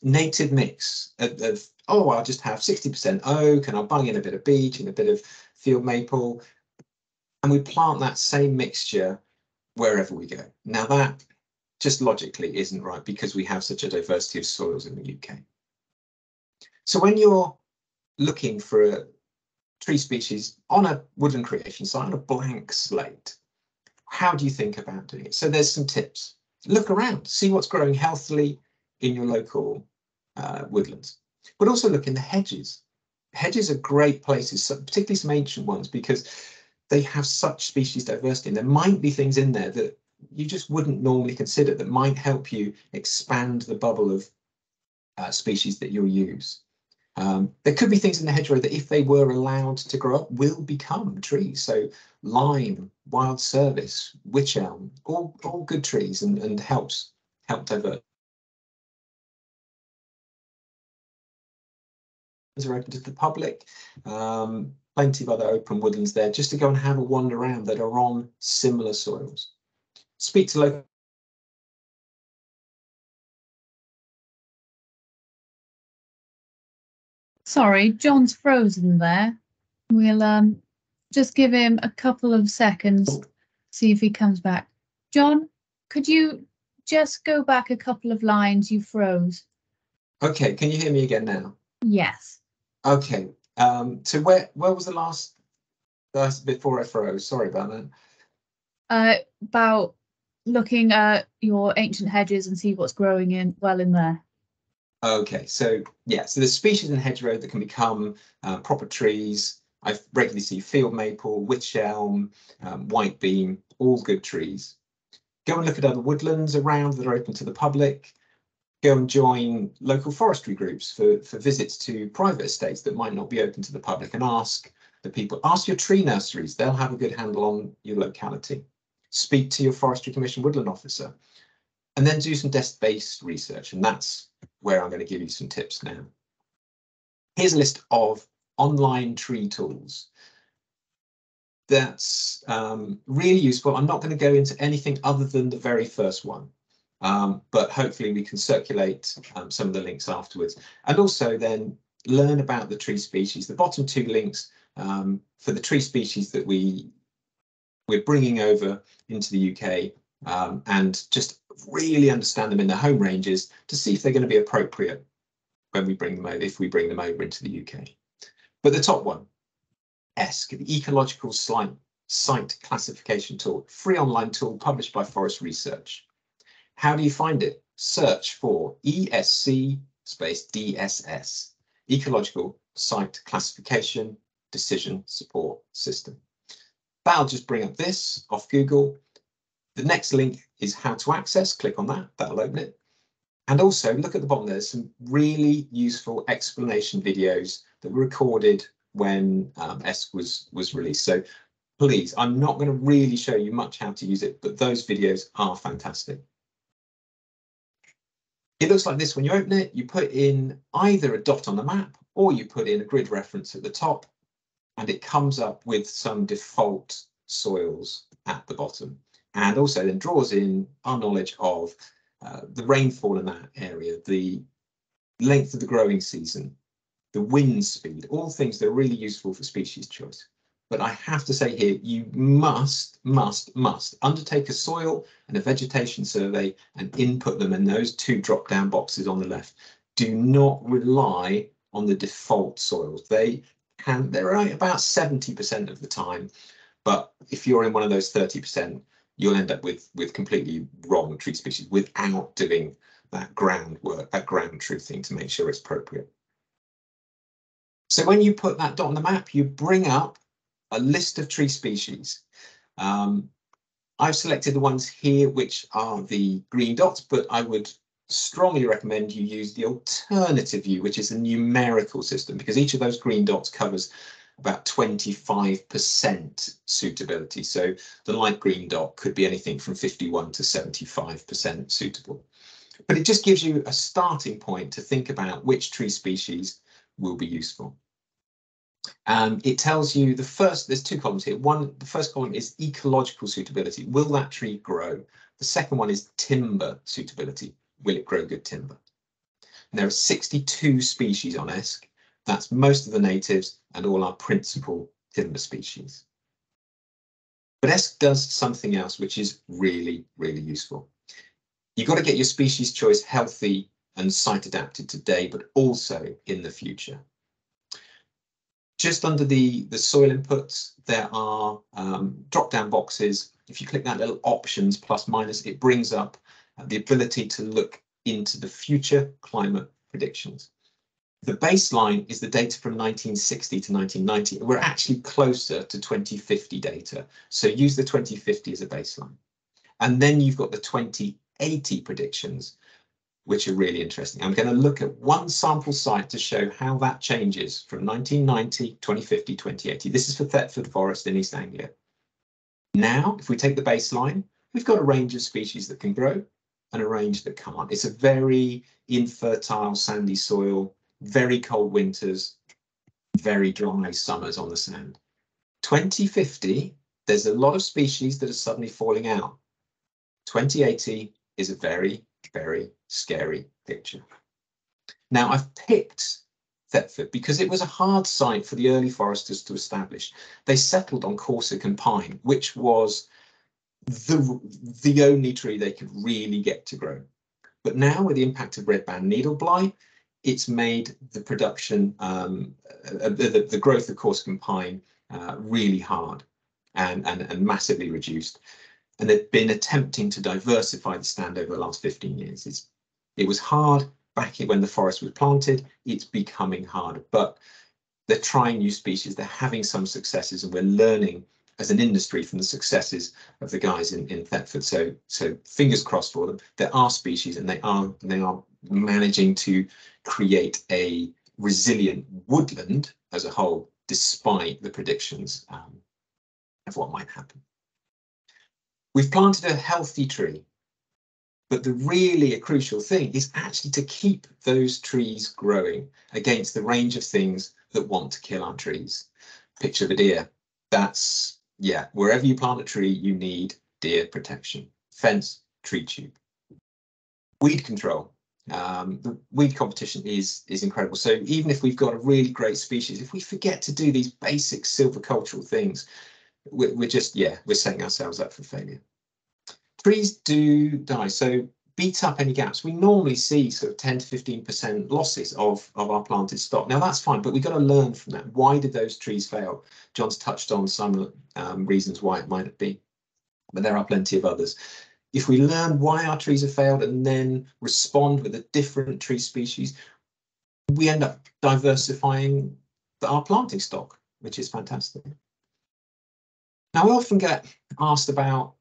native mix of, of oh, I'll just have 60% oak and I'll bung in a bit of beech and a bit of field maple. And we plant that same mixture wherever we go. Now that just logically isn't right because we have such a diversity of soils in the UK. So when you're looking for a tree species on a woodland creation site, on a blank slate, how do you think about doing it? So there's some tips. Look around, see what's growing healthily in your local uh, woodlands but also look in the hedges. Hedges are great places, particularly some ancient ones, because they have such species diversity. And there might be things in there that you just wouldn't normally consider that might help you expand the bubble of uh, species that you'll use. Um, there could be things in the hedgerow that if they were allowed to grow up will become trees. So lime, wild service, wych elm, all, all good trees and, and helps help divert are open to the public. Um, plenty of other open woodlands there just to go and have a wander around that are on similar soils. Speak to local Sorry, John's frozen there. We'll um just give him a couple of seconds, see if he comes back. John, could you just go back a couple of lines? You froze. Okay, can you hear me again now? Yes. Okay, um, so where where was the last that's before I froze? Sorry about that. Uh, about looking at your ancient hedges and see what's growing in well in there. Okay, so yeah, so there's species in hedgerow that can become uh, proper trees. I regularly see field maple, wych elm, um, white beam, all good trees. Go and look at other woodlands around that are open to the public go and join local forestry groups for, for visits to private estates that might not be open to the public and ask the people, ask your tree nurseries, they'll have a good handle on your locality. Speak to your Forestry Commission woodland officer and then do some desk-based research. And that's where I'm going to give you some tips now. Here's a list of online tree tools that's um, really useful. I'm not going to go into anything other than the very first one. Um, but hopefully we can circulate um, some of the links afterwards and also then learn about the tree species. The bottom two links um, for the tree species that we we're bringing over into the UK um, and just really understand them in their home ranges to see if they're going to be appropriate when we bring them over, if we bring them over into the UK. But the top one, ESC, the Ecological Site Classification Tool, free online tool published by Forest Research. How do you find it? Search for ESC space DSS, Ecological Site Classification Decision Support System. That'll just bring up this off Google. The next link is how to access. Click on that, that'll open it. And also look at the bottom, there's some really useful explanation videos that were recorded when um, ESC was, was released. So please, I'm not going to really show you much how to use it, but those videos are fantastic. It looks like this when you open it. You put in either a dot on the map or you put in a grid reference at the top and it comes up with some default soils at the bottom and also then draws in our knowledge of uh, the rainfall in that area, the length of the growing season, the wind speed, all things that are really useful for species choice. But I have to say here, you must, must, must undertake a soil and a vegetation survey and input them in those two drop down boxes on the left. Do not rely on the default soils. They can, they're right about 70% of the time. But if you're in one of those 30%, you'll end up with, with completely wrong tree species without doing that groundwork, that ground truthing to make sure it's appropriate. So when you put that dot on the map, you bring up a list of tree species. Um, I've selected the ones here which are the green dots, but I would strongly recommend you use the alternative view, which is a numerical system, because each of those green dots covers about 25% suitability. So the light green dot could be anything from 51 to 75% suitable. But it just gives you a starting point to think about which tree species will be useful. Um, it tells you the first, there's two columns here. One, the first column is ecological suitability. Will that tree grow? The second one is timber suitability. Will it grow good timber? And there are 62 species on ESC. That's most of the natives and all our principal timber species. But ESC does something else which is really, really useful. You've got to get your species choice healthy and site adapted today, but also in the future just under the, the soil inputs, there are um, drop down boxes. If you click that little options plus minus, it brings up the ability to look into the future climate predictions. The baseline is the data from 1960 to 1990. We're actually closer to 2050 data. So use the 2050 as a baseline. And then you've got the 2080 predictions, which are really interesting. I'm going to look at one sample site to show how that changes from 1990, 2050, 2080. This is for Thetford Forest in East Anglia. Now, if we take the baseline, we've got a range of species that can grow and a range that can't. It's a very infertile, sandy soil, very cold winters, very dry summers on the sand. 2050, there's a lot of species that are suddenly falling out. 2080 is a very very scary picture. Now I've picked Thetford because it was a hard site for the early foresters to establish. They settled on Corsican pine, which was the, the only tree they could really get to grow. But now with the impact of red band needle blight, it's made the production, um, uh, the, the, growth of Corsican pine uh, really hard and, and, and massively reduced and they've been attempting to diversify the stand over the last 15 years. It's, it was hard back when the forest was planted, it's becoming harder, but they're trying new species, they're having some successes, and we're learning as an industry from the successes of the guys in, in Thetford. So, so fingers crossed for them. There are species and they are they are managing to create a resilient woodland as a whole, despite the predictions um, of what might happen. We've planted a healthy tree, but the really a crucial thing is actually to keep those trees growing against the range of things that want to kill our trees. Picture of a deer. That's, yeah, wherever you plant a tree, you need deer protection. Fence, tree tube. Weed control. Um, the weed competition is is incredible. So even if we've got a really great species, if we forget to do these basic silvicultural things, we're, we're just, yeah, we're setting ourselves up for failure. Trees do die, so beat up any gaps. We normally see sort of 10 to 15% losses of, of our planted stock. Now that's fine, but we've got to learn from that. Why did those trees fail? John's touched on some um, reasons why it might have been, but there are plenty of others. If we learn why our trees have failed and then respond with a different tree species, we end up diversifying our planting stock, which is fantastic. Now, we often get asked about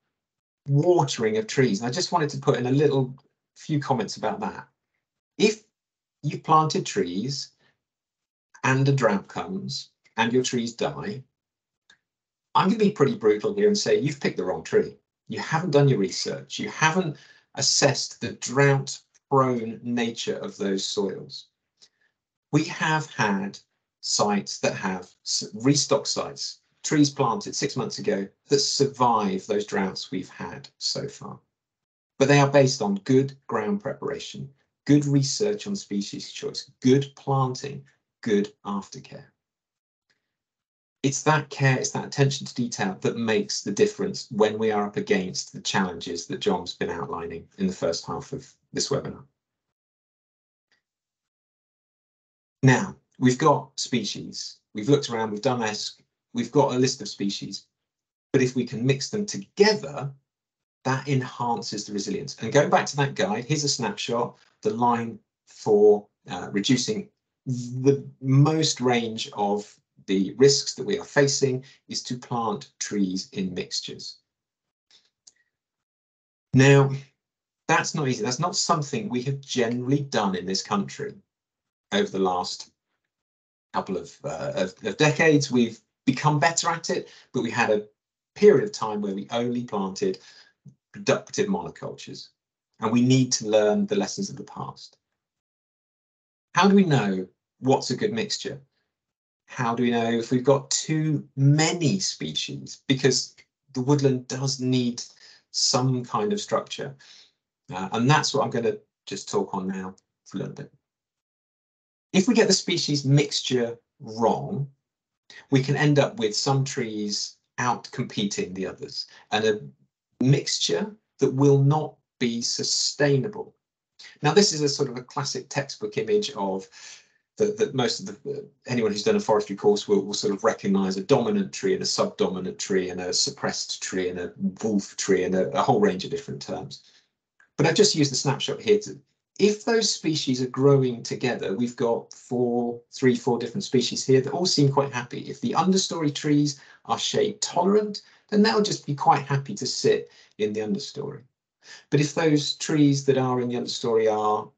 watering of trees, and I just wanted to put in a little few comments about that. If you've planted trees and a drought comes and your trees die, I'm going to be pretty brutal here and say you've picked the wrong tree. You haven't done your research. You haven't assessed the drought prone nature of those soils. We have had sites that have restock sites, trees planted six months ago that survive those droughts we've had so far. But they are based on good ground preparation, good research on species choice, good planting, good aftercare. It's that care, it's that attention to detail that makes the difference when we are up against the challenges that John's been outlining in the first half of this webinar. Now, we've got species, we've looked around, we've done ESC, we've got a list of species, but if we can mix them together, that enhances the resilience. And going back to that guide, here's a snapshot, the line for uh, reducing the most range of the risks that we are facing is to plant trees in mixtures. Now, that's not easy. That's not something we have generally done in this country over the last couple of, uh, of, of decades. We've become better at it, but we had a period of time where we only planted productive monocultures, and we need to learn the lessons of the past. How do we know what's a good mixture? How do we know if we've got too many species? Because the woodland does need some kind of structure. Uh, and that's what I'm going to just talk on now for a little bit. If we get the species mixture wrong, we can end up with some trees out competing the others and a mixture that will not be sustainable. Now, this is a sort of a classic textbook image of that, that most of the anyone who's done a forestry course will, will sort of recognize a dominant tree and a subdominant tree and a suppressed tree and a wolf tree and a, a whole range of different terms. But I've just used the snapshot here to if those species are growing together, we've got four, three, four different species here that all seem quite happy. If the understory trees are shade tolerant, then they'll just be quite happy to sit in the understory. But if those trees that are in the understory are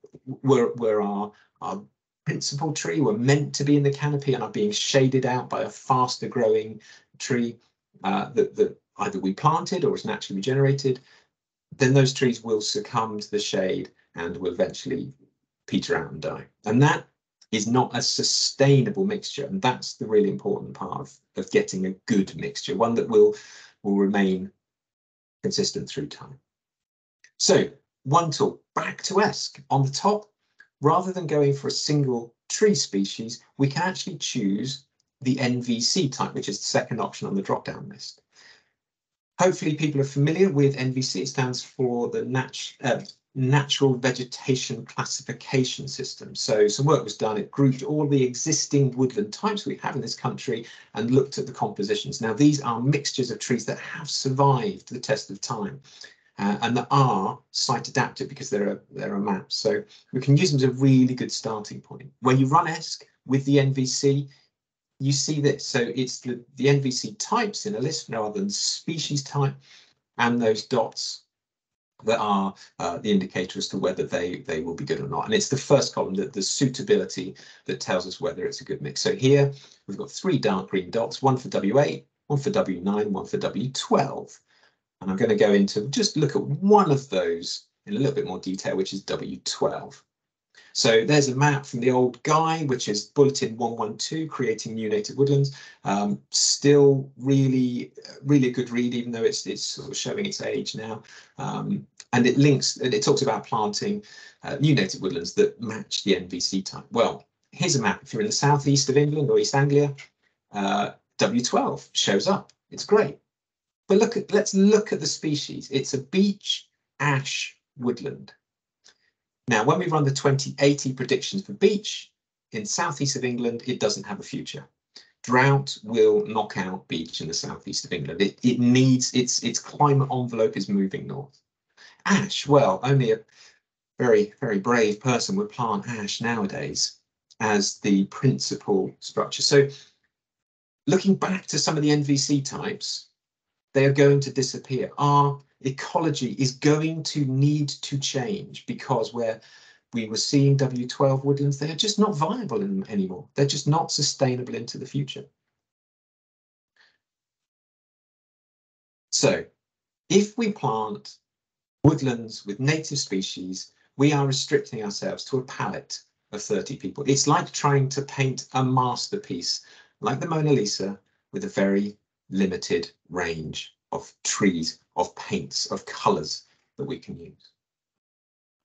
were, were our, our principal tree, were meant to be in the canopy and are being shaded out by a faster growing tree uh, that, that either we planted or is naturally regenerated, then those trees will succumb to the shade and will eventually peter out and die. And that is not a sustainable mixture. And that's the really important part of, of getting a good mixture, one that will, will remain consistent through time. So one tool, back to ESC. On the top, rather than going for a single tree species, we can actually choose the NVC type, which is the second option on the drop-down list. Hopefully people are familiar with NVC. It stands for the nat uh, Natural Vegetation Classification System. So some work was done. It grouped all the existing woodland types we have in this country and looked at the compositions. Now, these are mixtures of trees that have survived the test of time. Uh, and that are site adapted because there are there are maps. So we can use them as a really good starting point. When you run ESC with the NVC, you see this. So it's the, the NVC types in a list rather than species type, and those dots that are uh, the indicator as to whether they they will be good or not. And it's the first column, that the suitability, that tells us whether it's a good mix. So here we've got three dark green dots, one for W8, one for W9, one for W12. And I'm going to go into just look at one of those in a little bit more detail, which is W12. So there's a map from the old guy, which is Bulletin 112, Creating New Native Woodlands. Um, still really, really good read, even though it's, it's sort of showing its age now. Um, and it links, and it talks about planting uh, new native woodlands that match the NVC type. Well, here's a map. If you're in the southeast of England or East Anglia, uh, W12 shows up. It's great. But look at, let's look at the species. It's a beech ash woodland. Now, when we run the 2080 predictions for beech in southeast of England, it doesn't have a future. Drought will knock out beech in the southeast of England. It, it needs its its climate envelope is moving north. Ash, well, only a very very brave person would plant ash nowadays as the principal structure. So, looking back to some of the NVC types, they are going to disappear. Our ecology is going to need to change because where we were seeing W12 woodlands, they are just not viable in, anymore. They're just not sustainable into the future. So if we plant woodlands with native species, we are restricting ourselves to a palette of 30 people. It's like trying to paint a masterpiece like the Mona Lisa with a very limited range of trees, of paints, of colours that we can use.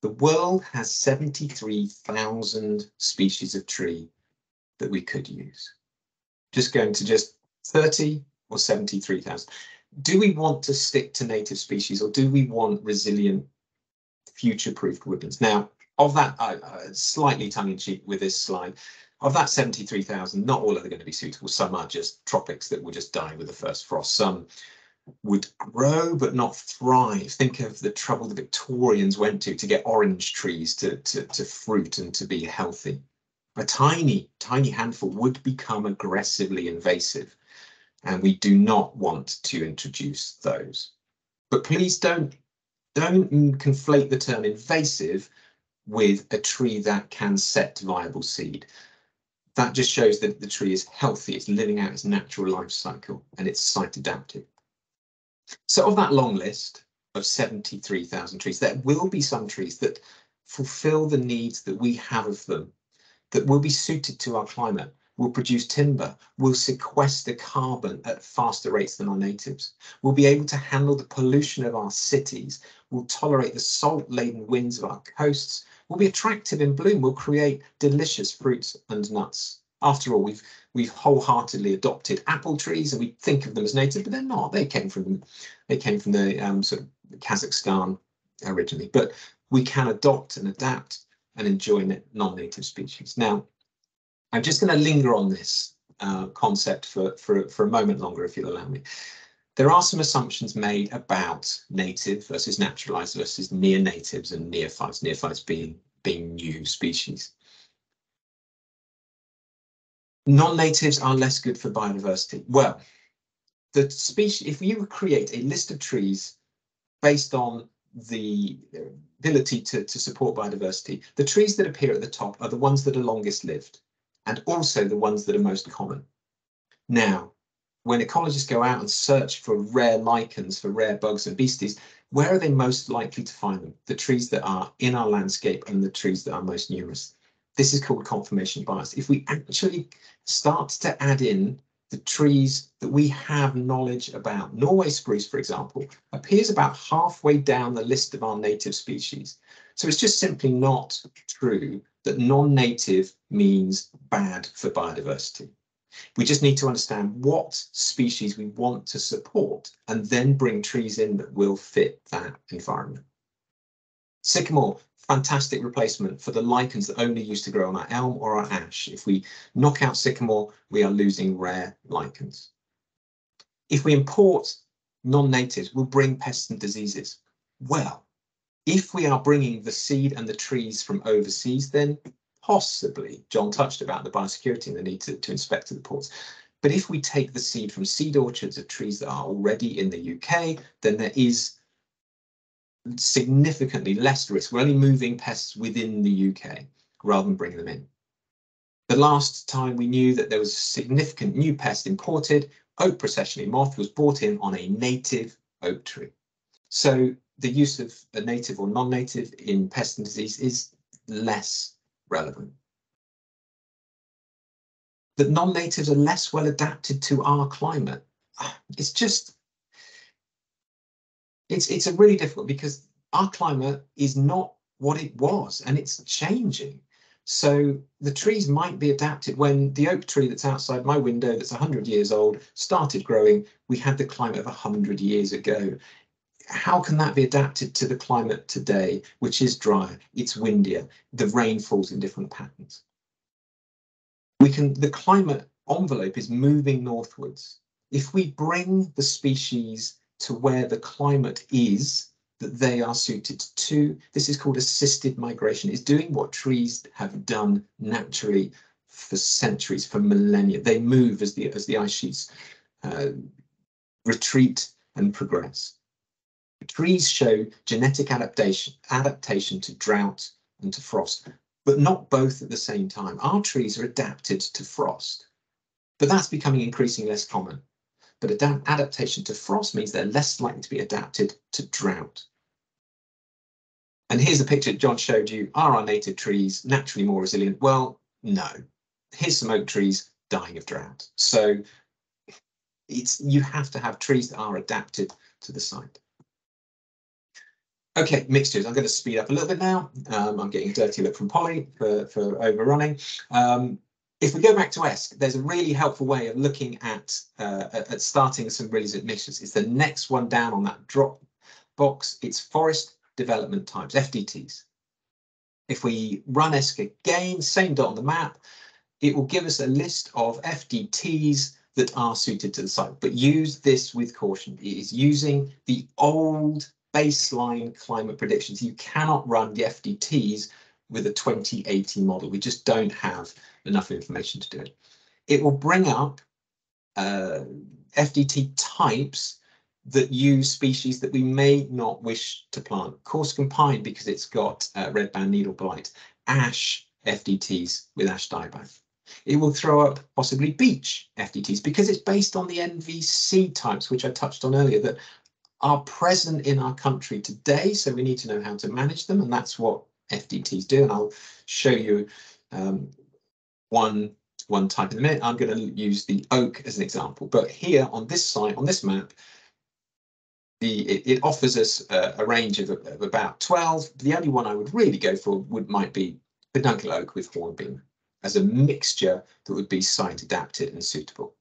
The world has 73,000 species of tree that we could use. Just going to just 30 or 73,000. Do we want to stick to native species or do we want resilient future-proofed woodlands? Now, of that, uh, uh, slightly tongue-in-cheek with this slide, of that 73,000, not all of them are going to be suitable. Some are just tropics that will just die with the first frost. Some would grow but not thrive. Think of the trouble the Victorians went to to get orange trees to, to, to fruit and to be healthy. A tiny, tiny handful would become aggressively invasive, and we do not want to introduce those. But please don't, don't conflate the term invasive with a tree that can set viable seed. That just shows that the tree is healthy, it's living out its natural life cycle, and it's site adapted. So of that long list of 73,000 trees, there will be some trees that fulfill the needs that we have of them, that will be suited to our climate, will produce timber, will sequester carbon at faster rates than our natives, will be able to handle the pollution of our cities, will tolerate the salt-laden winds of our coasts, will be attractive in bloom, will create delicious fruits and nuts. After all, we've we've wholeheartedly adopted apple trees and we think of them as native, but they're not. They came from they came from the um, sort of Kazakhstan originally, but we can adopt and adapt and enjoy non-native species. Now, I'm just going to linger on this uh, concept for, for, for a moment longer, if you'll allow me. There are some assumptions made about native versus naturalized versus near natives and neophytes, neophytes being, being new species non-natives are less good for biodiversity. Well, the species, if you create a list of trees based on the ability to, to support biodiversity, the trees that appear at the top are the ones that are longest lived and also the ones that are most common. Now, when ecologists go out and search for rare lichens, for rare bugs and beasties, where are they most likely to find them? The trees that are in our landscape and the trees that are most numerous. This is called confirmation bias. If we actually start to add in the trees that we have knowledge about, Norway spruce, for example, appears about halfway down the list of our native species. So it's just simply not true that non-native means bad for biodiversity. We just need to understand what species we want to support and then bring trees in that will fit that environment. Sycamore fantastic replacement for the lichens that only used to grow on our elm or our ash. If we knock out sycamore, we are losing rare lichens. If we import non-natives, we'll bring pests and diseases. Well, if we are bringing the seed and the trees from overseas, then possibly, John touched about the biosecurity and the need to, to inspect the ports. But if we take the seed from seed orchards of trees that are already in the UK, then there is significantly less risk. We're only moving pests within the UK rather than bringing them in. The last time we knew that there was significant new pest imported, oak processionary moth was brought in on a native oak tree. So the use of a native or non-native in pest and disease is less relevant. That non-natives are less well adapted to our climate. Ah, it's just it's it's a really difficult because our climate is not what it was and it's changing. So the trees might be adapted when the oak tree that's outside my window that's 100 years old started growing, we had the climate of 100 years ago. How can that be adapted to the climate today, which is drier, it's windier, the rain falls in different patterns? We can, the climate envelope is moving northwards. If we bring the species to where the climate is that they are suited to. This is called assisted migration. It's doing what trees have done naturally for centuries, for millennia. They move as the as the ice sheets uh, retreat and progress. Trees show genetic adaptation adaptation to drought and to frost, but not both at the same time. Our trees are adapted to frost, but that's becoming increasingly less common but adaptation to frost means they're less likely to be adapted to drought. And here's a picture John showed you. Are our native trees naturally more resilient? Well, no. Here's some oak trees dying of drought. So it's you have to have trees that are adapted to the site. Okay, mixtures. I'm going to speed up a little bit now. Um, I'm getting a dirty look from Polly for, for overrunning. Um, if we go back to ESC, there's a really helpful way of looking at uh, at starting some resilient mixtures. It's the next one down on that drop box. It's forest development types, FDTs. If we run ESC again, same dot on the map, it will give us a list of FDTs that are suited to the site, but use this with caution. It is using the old baseline climate predictions. You cannot run the FDTs with a 2080 model. We just don't have enough information to do it. It will bring up uh, FDT types that use species that we may not wish to plant. Corsican pine because it's got uh, red band needle blight, ash FDTs with ash dieback. It will throw up possibly beech FDTs because it's based on the NVC types, which I touched on earlier, that are present in our country today. So we need to know how to manage them. And that's what FDTs do. And I'll show you um, one, one type in a minute. I'm going to use the oak as an example. But here on this site, on this map, the, it, it offers us a, a range of, of, about 12. The only one I would really go for would might be peduncle oak with hornbeam as a mixture that would be site adapted and suitable.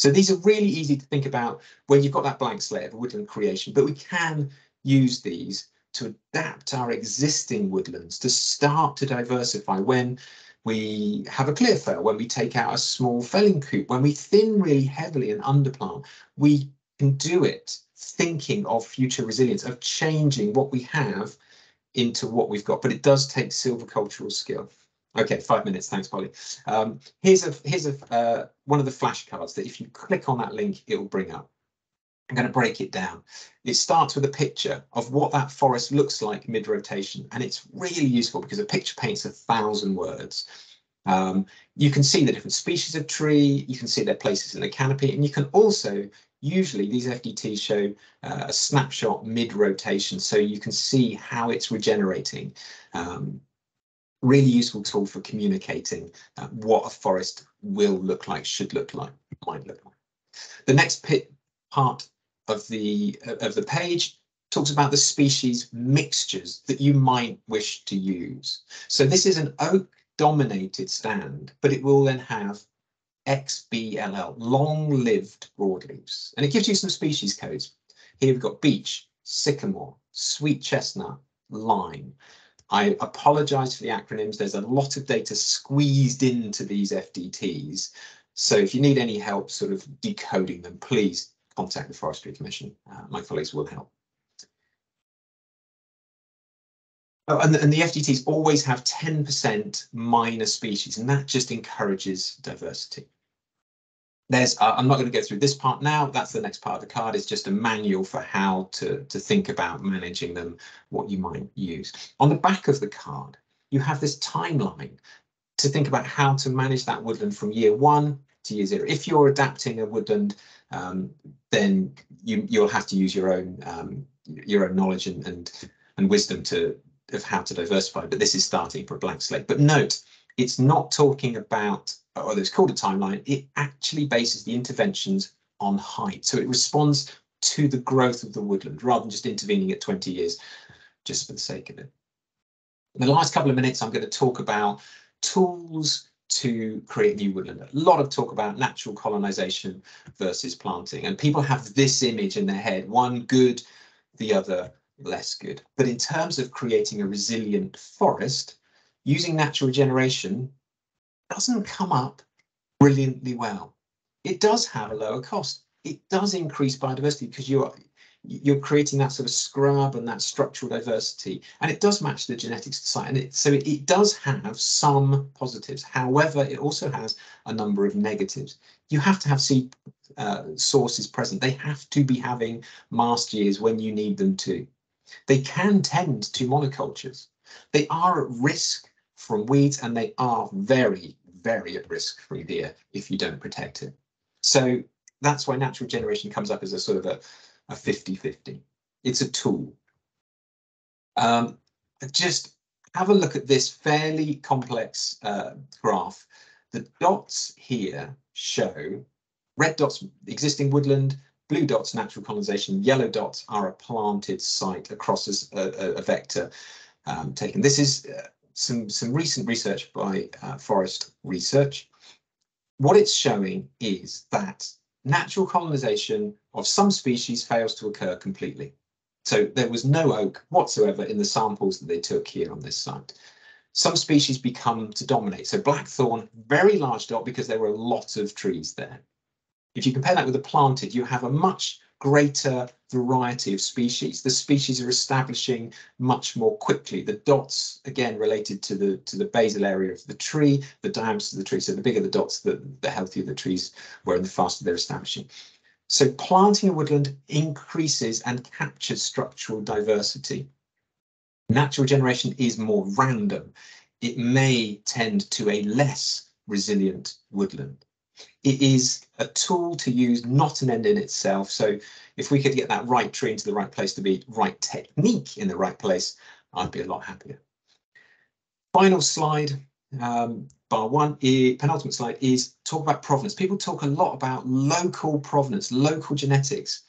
So these are really easy to think about when you've got that blank slate of woodland creation, but we can use these to adapt our existing woodlands to start to diversify when we have a clear fell, when we take out a small felling coupe, when we thin really heavily and underplant, we can do it thinking of future resilience, of changing what we have into what we've got. But it does take silvicultural skill. Okay, five minutes. Thanks, Polly. Um, here's a here's a uh, one of the flashcards that if you click on that link, it will bring up. I'm going to break it down. It starts with a picture of what that forest looks like mid-rotation, and it's really useful because a picture paints a thousand words. Um, you can see the different species of tree, you can see their places in the canopy, and you can also, usually these FDTs show uh, a snapshot mid-rotation, so you can see how it's regenerating. Um, really useful tool for communicating uh, what a forest will look like, should look like, might look like. The next part of the of the page talks about the species mixtures that you might wish to use. So this is an oak dominated stand, but it will then have XBLL, long-lived broadleaves. And it gives you some species codes. Here we've got beech, sycamore, sweet chestnut, lime. I apologize for the acronyms. There's a lot of data squeezed into these FDTs. So if you need any help sort of decoding them, please contact the Forestry Commission. Uh, my colleagues will help. Oh, and, the, and the FDTs always have 10% minor species, and that just encourages diversity. There's, uh, I'm not going to go through this part now. That's the next part of the card. It's just a manual for how to, to think about managing them, what you might use. On the back of the card, you have this timeline to think about how to manage that woodland from year one to year zero. If you're adapting a woodland um, then you you'll have to use your own um, your own knowledge and, and and wisdom to of how to diversify. But this is starting for a blank slate. But note, it's not talking about or it's called a timeline. It actually bases the interventions on height, so it responds to the growth of the woodland rather than just intervening at 20 years just for the sake of it. In the last couple of minutes, I'm going to talk about tools to create new woodland. A lot of talk about natural colonization versus planting, and people have this image in their head, one good, the other less good. But in terms of creating a resilient forest, using natural regeneration doesn't come up brilliantly well. It does have a lower cost. It does increase biodiversity because you're you're creating that sort of scrub and that structural diversity and it does match the genetics of the site and it, so it, it, does have some positives. However it also has a number of negatives. You have to have seed uh, sources present. They have to be having mast years when you need them to. They can tend to monocultures. They are at risk from weeds and they are very very at risk from deer if you don't protect it so that's why natural generation comes up as a sort of a a 50-50. It's a tool. Um, just have a look at this fairly complex uh, graph. The dots here show red dots existing woodland, blue dots natural colonisation, yellow dots are a planted site across a, a, a vector um, taken. This is uh, some, some recent research by uh, Forest Research. What it's showing is that natural colonisation of some species fails to occur completely. So there was no oak whatsoever in the samples that they took here on this site. Some species become to dominate. So blackthorn, very large dot because there were a lot of trees there. If you compare that with a planted, you have a much greater variety of species. The species are establishing much more quickly. The dots, again, related to the to the basal area of the tree, the diameter of the tree. So the bigger the dots, the, the healthier the trees were and the faster they're establishing. So planting a woodland increases and captures structural diversity. Natural generation is more random. It may tend to a less resilient woodland it is a tool to use, not an end in itself. So if we could get that right tree into the right place to be right technique in the right place, I'd be a lot happier. Final slide, um, bar one, penultimate slide is talk about provenance. People talk a lot about local provenance, local genetics.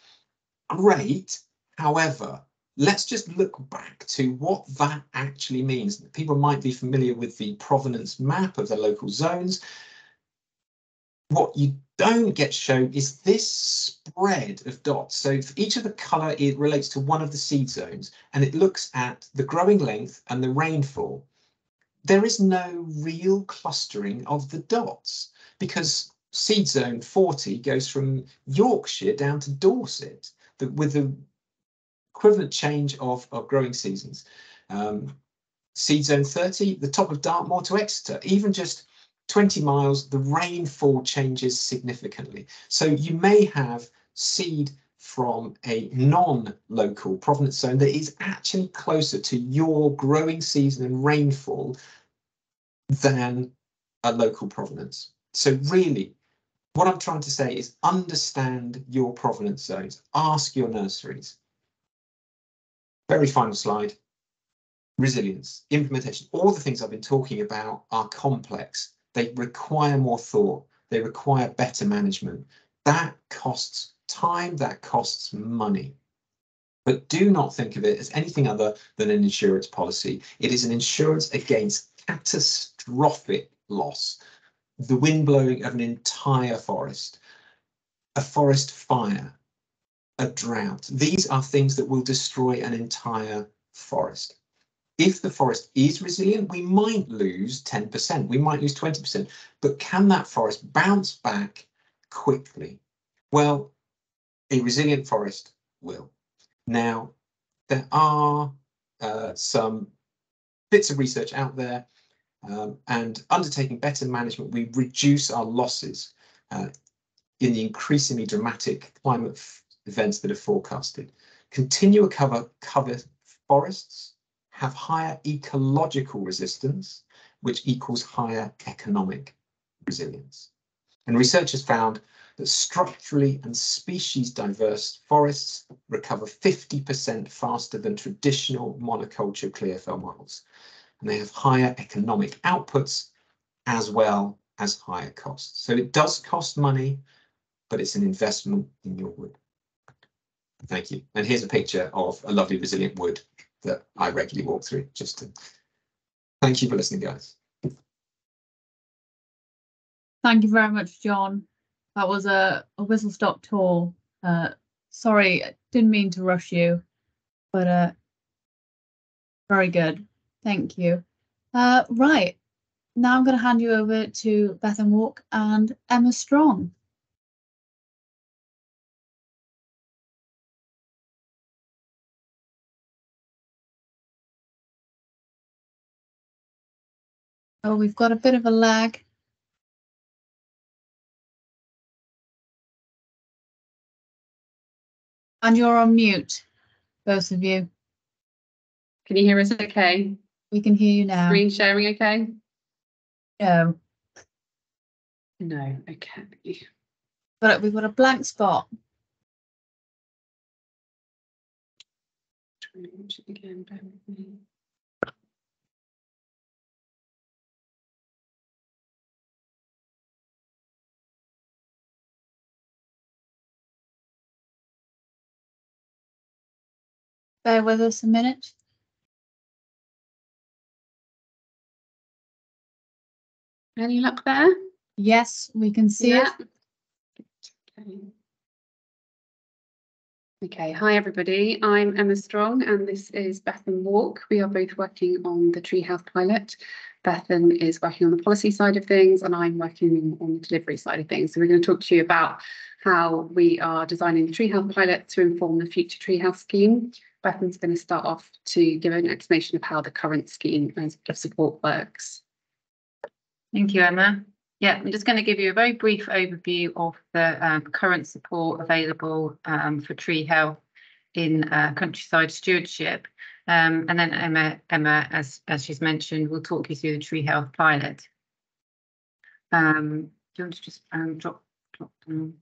Great. However, let's just look back to what that actually means. People might be familiar with the provenance map of the local zones. What you don't get shown is this spread of dots. So for each of the colour, it relates to one of the seed zones and it looks at the growing length and the rainfall. There is no real clustering of the dots because seed zone 40 goes from Yorkshire down to Dorset the, with the equivalent change of, of growing seasons. Um, seed zone 30, the top of Dartmoor to Exeter, even just 20 miles, the rainfall changes significantly. So you may have seed from a non-local provenance zone that is actually closer to your growing season and rainfall than a local provenance. So really, what I'm trying to say is understand your provenance zones, ask your nurseries. Very final slide, resilience, implementation, all the things I've been talking about are complex. They require more thought. They require better management. That costs time, that costs money. But do not think of it as anything other than an insurance policy. It is an insurance against catastrophic loss. The wind blowing of an entire forest, a forest fire, a drought. These are things that will destroy an entire forest if the forest is resilient, we might lose 10%, we might lose 20%, but can that forest bounce back quickly? Well, a resilient forest will. Now, there are uh, some bits of research out there um, and undertaking better management, we reduce our losses uh, in the increasingly dramatic climate events that are forecasted. Continue cover, cover forests have higher ecological resistance, which equals higher economic resilience. And researchers found that structurally and species diverse forests recover 50% faster than traditional monoculture clearfell models. And they have higher economic outputs as well as higher costs. So it does cost money, but it's an investment in your wood. Thank you. And here's a picture of a lovely resilient wood that I regularly walk through. Just to thank you for listening, guys. Thank you very much, John. That was a, a whistle stop tour. Uh, sorry, didn't mean to rush you, but uh, very good. Thank you. Uh, right, now I'm going to hand you over to Bethan Walk and Emma Strong. Oh, we've got a bit of a lag. And you're on mute, both of you. Can you hear us okay? We can hear you now. Screen sharing okay? No, No, okay. but we've got a blank spot. try and watch it again, bear with me. Bear with us a minute. Any luck there? Yes, we can see it. Okay. Okay, hi everybody. I'm Emma Strong and this is Bethan Walk. We are both working on the Tree Health pilot. Bethan is working on the policy side of things and I'm working on the delivery side of things. So we're going to talk to you about how we are designing the Tree Health pilot to inform the future Tree Health scheme. Bethan's going to start off to give an explanation of how the current scheme of support works. Thank you, Emma. Yeah, I'm just going to give you a very brief overview of the um, current support available um, for tree health in uh, countryside stewardship. Um, and then Emma, Emma, as, as she's mentioned, will talk you through the tree health pilot. Um, do you want to just um, drop, drop down?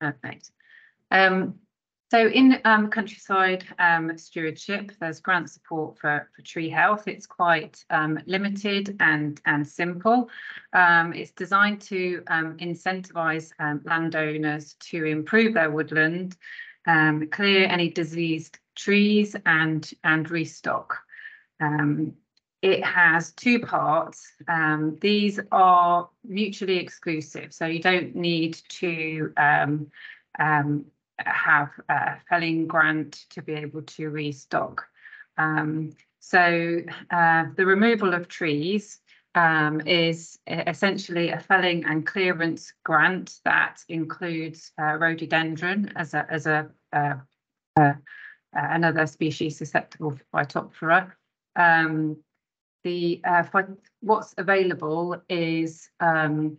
Perfect. Um, so in um, countryside um, stewardship, there's grant support for, for tree health. It's quite um, limited and, and simple. Um, it's designed to um, incentivise um, landowners to improve their woodland, clear any diseased trees and, and restock. It has two parts. these are mutually exclusive, so you don't need to um, have a felling grant to be able to restock. Um, so uh, the removal of trees um, is essentially a felling and clearance grant that includes uh, rhododendron as a as a uh, uh another species susceptible to Phytophthora. Um, the uh, what's available is um,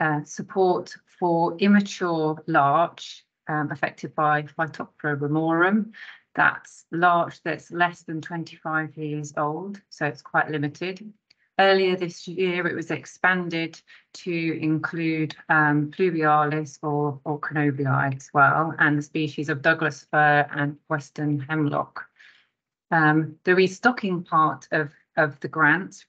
uh, support for immature larch um, affected by Phytophthora ramorum. That's larch that's less than 25 years old, so it's quite limited. Earlier this year, it was expanded to include um, pluvialis or, or kernoviae as well, and the species of Douglas fir and western hemlock. Um, the restocking part of, of the grant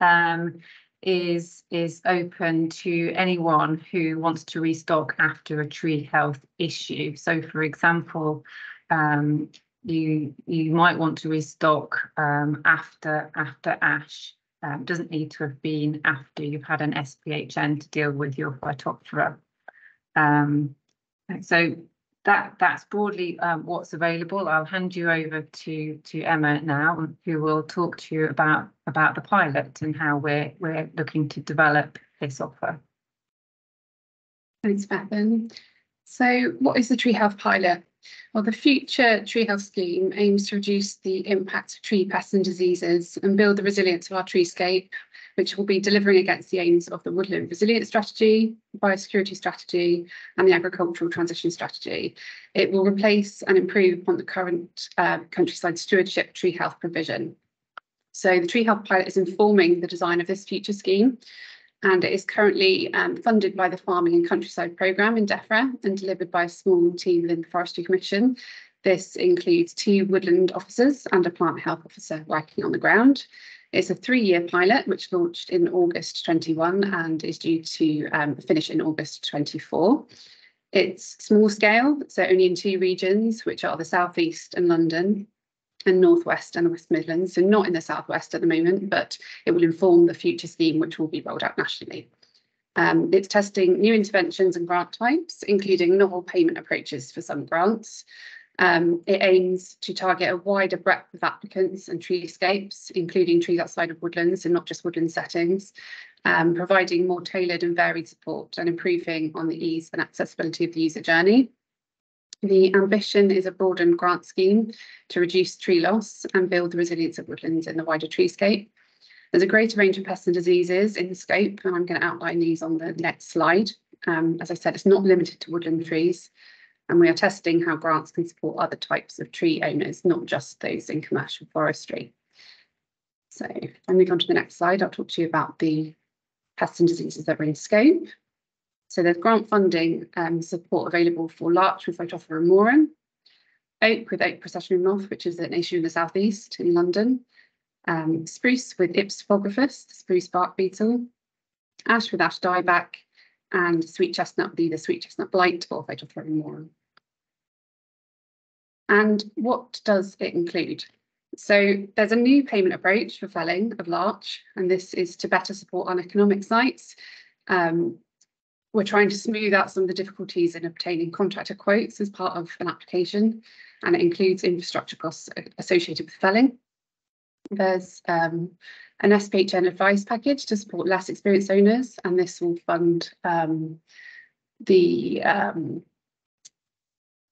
um, is is open to anyone who wants to restock after a tree health issue. So, for example, um, you you might want to restock um, after after ash. Um, doesn't need to have been after you've had an SPHN to deal with your Phytophthora. Um, so that that's broadly um, what's available. I'll hand you over to to Emma now, who will talk to you about about the pilot and how we're we're looking to develop this offer. Thanks, Bethan. So, what is the Tree Health Pilot? Well, the future Tree Health Scheme aims to reduce the impact of tree pests and diseases and build the resilience of our treescape which will be delivering against the aims of the Woodland Resilience Strategy, Biosecurity Strategy, and the Agricultural Transition Strategy. It will replace and improve upon the current uh, countryside stewardship tree health provision. So the Tree Health Pilot is informing the design of this future scheme and it is currently um, funded by the Farming and Countryside Programme in DEFRA and delivered by a small team within the Forestry Commission. This includes two woodland officers and a plant health officer working on the ground. It's a three-year pilot which launched in August 21 and is due to um, finish in August 24. It's small scale, so only in two regions, which are the Southeast and London, and Northwest and West Midlands, so not in the Southwest at the moment, but it will inform the future scheme which will be rolled out nationally. Um, it's testing new interventions and grant types, including novel payment approaches for some grants, um, it aims to target a wider breadth of applicants and treescapes, including trees outside of woodlands and not just woodland settings, um, providing more tailored and varied support and improving on the ease and accessibility of the user journey. The ambition is a broadened grant scheme to reduce tree loss and build the resilience of woodlands in the wider treescape. There's a greater range of pests and diseases in the scope, and I'm going to outline these on the next slide. Um, as I said, it's not limited to woodland trees, and we are testing how grants can support other types of tree owners, not just those in commercial forestry. So if I move on to the next slide, I'll talk to you about the pests and diseases that are in scope. So there's grant funding um, support available for larch with Phytophthora ramorum, oak with oak processionary moth, which is an issue in the southeast in London, um, spruce with Ips topographus, spruce bark beetle, ash with ash dieback, and sweet chestnut with either sweet chestnut blight or Phytophthora ramorum. And what does it include? So there's a new payment approach for felling of larch, and this is to better support uneconomic sites. Um, we're trying to smooth out some of the difficulties in obtaining contractor quotes as part of an application, and it includes infrastructure costs associated with felling. There's um, an SPHN advice package to support less experienced owners, and this will fund um, the um,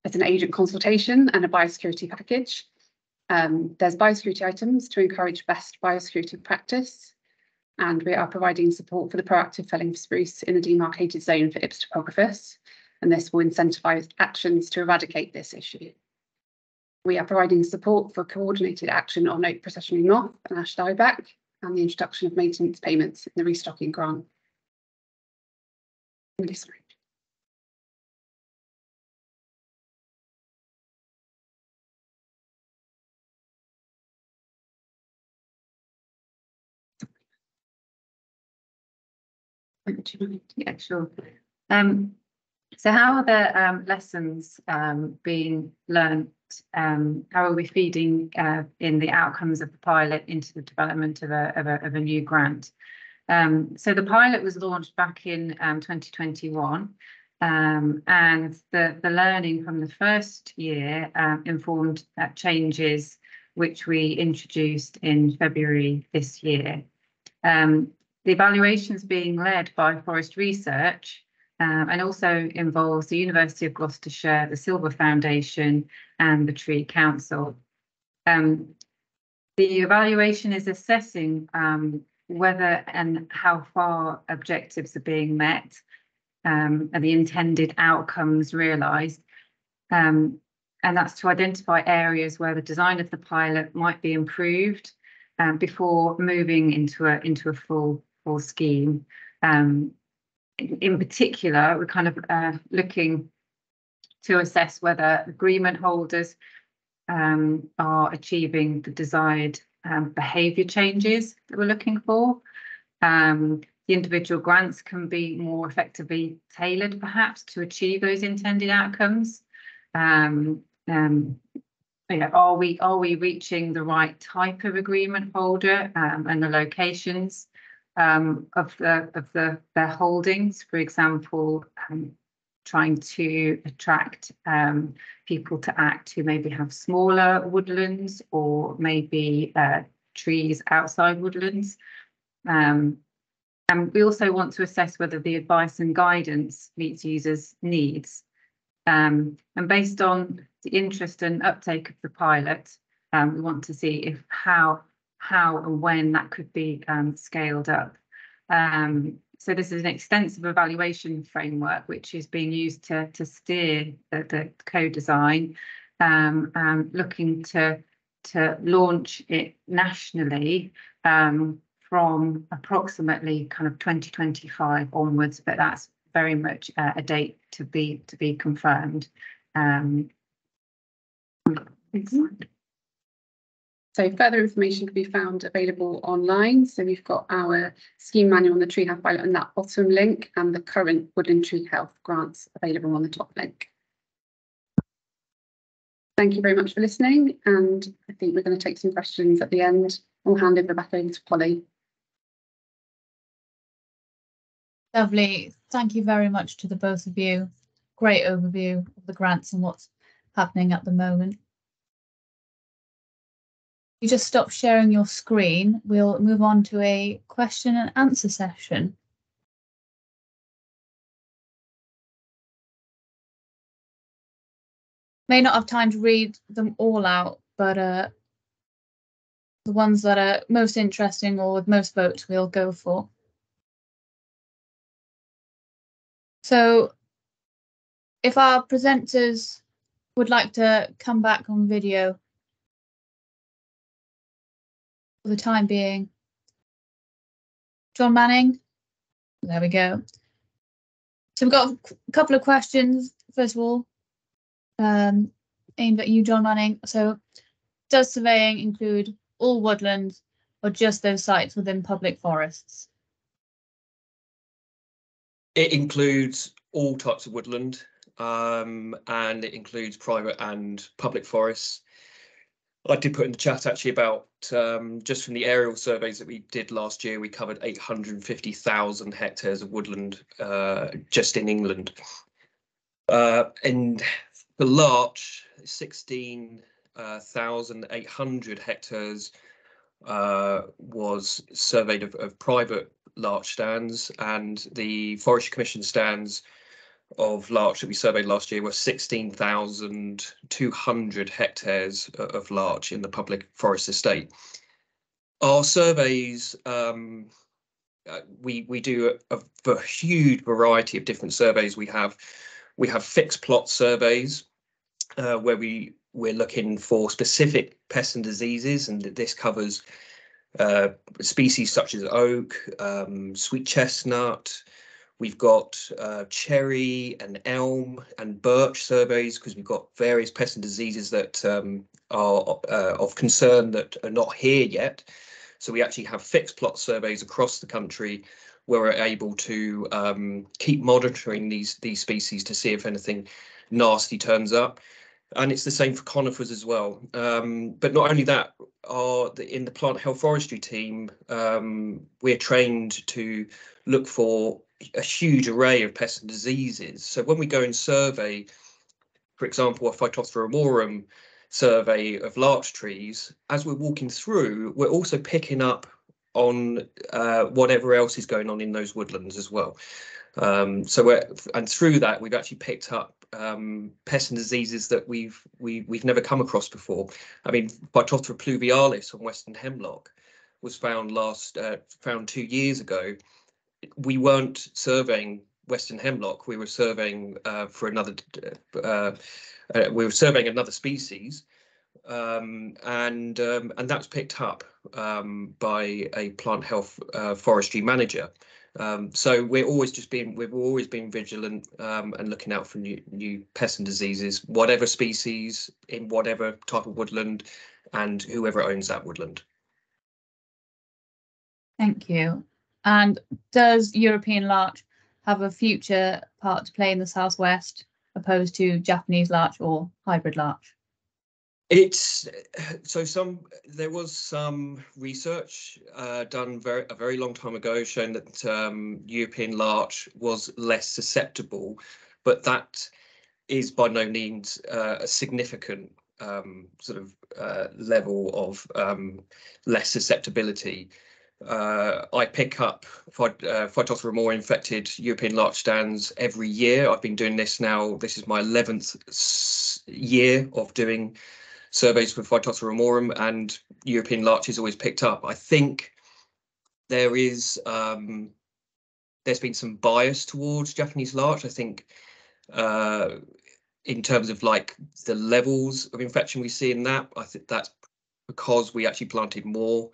as an agent consultation and a biosecurity package. Um, there's biosecurity items to encourage best biosecurity practice, and we are providing support for the proactive felling of spruce in the demarcated zone for Ips topographus, and this will incentivise actions to eradicate this issue. We are providing support for coordinated action on oak processionary moth and ash dieback, and the introduction of maintenance payments in the restocking grant. Really sorry. Yeah, sure. Um, so how are the um, lessons um, being learnt? Um, how are we feeding uh, in the outcomes of the pilot into the development of a, of a, of a new grant? Um, so the pilot was launched back in um, 2021 um, and the, the learning from the first year informed uh, changes which we introduced in February this year. Um, the evaluation is being led by Forest Research um, and also involves the University of Gloucestershire, the Sylva Foundation and the Tree Council. Um, the evaluation is assessing um, whether and how far objectives are being met um, and the intended outcomes realised. Um, and that's to identify areas where the design of the pilot might be improved um, before moving into a into a full scheme. Um, in particular, we're kind of uh, looking to assess whether agreement holders um, are achieving the desired um, behaviour changes that we're looking for. Um, the individual grants can be more effectively tailored perhaps to achieve those intended outcomes. Um, um, you are we are we reaching the right type of agreement holder um, and the locations um, of the of the their holdings? For example, um, trying to attract um, people to act who maybe have smaller woodlands or maybe uh, trees outside woodlands. Um, and we also want to assess whether the advice and guidance meets users' needs. Um, and based on the interest and uptake of the pilot, um, we want to see if how how and when that could be um, scaled up. Um, so this is an extensive evaluation framework which is being used to, to steer the, the co-design, um, looking to, to launch it nationally um, from approximately kind of 2025 onwards, but that's very much uh, a date to be to be confirmed. Um, so further information can be found available online. So we've got our scheme manual on the Tree Health pilot on that bottom link and the current Woodland Tree Health grants available on the top link. Thank you very much for listening and I think we're going to take some questions at the end. I'll hand over back over to Polly. Lovely. Thank you very much to the both of you. Great overview of the grants and what's happening at the moment. You just stop sharing your screen. We'll move on to a question and answer session. May not have time to read them all out, but uh, the ones that are most interesting or with most votes we'll go for. So if our presenters would like to come back on video for the time being. John Manning, there we go. So we've got a couple of questions. First of all, um, aimed at you, John Manning. So, does surveying include all woodlands or just those sites within public forests? It includes all types of woodland, um, and it includes private and public forests. I did put in the chat actually about um, just from the aerial surveys that we did last year, we covered 850,000 hectares of woodland uh, just in England. Uh, and the larch, 16,800 hectares uh, was surveyed of, of private larch stands and the Forestry Commission stands of larch that we surveyed last year were 16,200 hectares of larch in the public forest estate. Our surveys, um, uh, we we do a, a huge variety of different surveys. We have we have fixed plot surveys uh, where we we're looking for specific pests and diseases, and this covers uh, species such as oak, um, sweet chestnut. We've got uh, cherry and elm and birch surveys because we've got various pests and diseases that um, are uh, of concern that are not here yet. So we actually have fixed plot surveys across the country where we're able to um, keep monitoring these these species to see if anything nasty turns up. And it's the same for conifers as well. Um, but not only that, are the, in the plant health forestry team, um, we're trained to look for a huge array of pests and diseases. So when we go and survey, for example, a Phytophthora ramorum survey of larch trees, as we're walking through, we're also picking up on uh, whatever else is going on in those woodlands as well. Um, so we're and through that we've actually picked up um, pests and diseases that we've we, we've never come across before. I mean, Phytophthora pluvialis on western hemlock was found last uh, found two years ago. We weren't surveying western hemlock. We were surveying uh, for another. Uh, uh, we were surveying another species, um, and um, and that's picked up um, by a plant health uh, forestry manager. Um, so we're always just being we've always been vigilant um, and looking out for new new pests and diseases, whatever species in whatever type of woodland, and whoever owns that woodland. Thank you. And does European larch have a future part to play in the southwest opposed to Japanese larch or hybrid larch? It's so some there was some research uh, done very a very long time ago showing that um, European larch was less susceptible, but that is by no means uh, a significant um, sort of uh, level of um, less susceptibility. Uh, I pick up Phy- uh, Phytophthora more infected European larch stands every year. I've been doing this now. This is my 11th year of doing surveys for Phytophthora ramorum and European larch is always picked up. I think there is um, there's been some bias towards Japanese larch. I think uh, in terms of like the levels of infection we see in that, I think that's because we actually planted more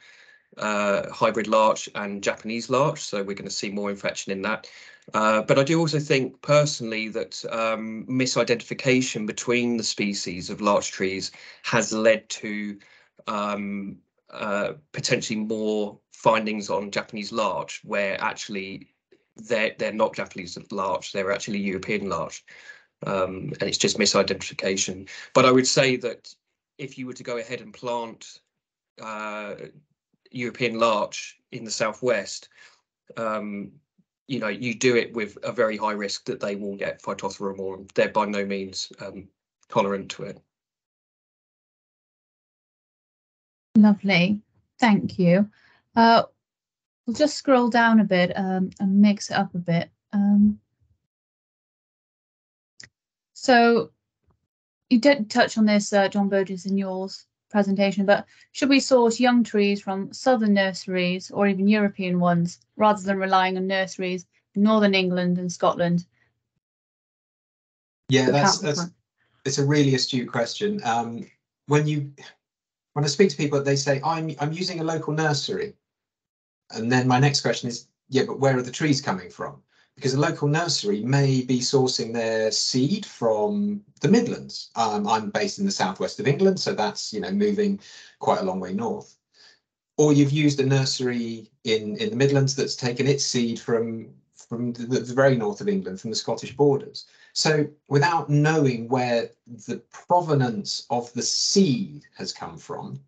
uh, hybrid larch and Japanese larch, so we're going to see more infection in that. Uh, but I do also think personally that um, misidentification between the species of larch trees has led to um, uh, potentially more findings on Japanese larch, where actually they're they're not Japanese larch, they're actually European larch, um, and it's just misidentification. But I would say that if you were to go ahead and plant uh, European larch in the southwest, um, you know, you do it with a very high risk that they will get Phytophthora ramorum. They're by no means um, tolerant to it. Lovely. Thank you. Uh, we'll just scroll down a bit um, and mix it up a bit. Um, so you did touch on this, uh, John Burgess, in yours presentation, but should we source young trees from southern nurseries or even European ones rather than relying on nurseries in northern England and Scotland? Yeah, that's that's it's a really astute question. Um, when you when I speak to people, they say I'm I'm using a local nursery, and then my next question is, yeah, but where are the trees coming from? Because a local nursery may be sourcing their seed from the Midlands. Um, I'm based in the southwest of England, so that's you know moving quite a long way north. Or you've used a nursery in in the Midlands that's taken its seed from from the, the very north of England, from the Scottish borders. So without knowing where the provenance of the seed has come from,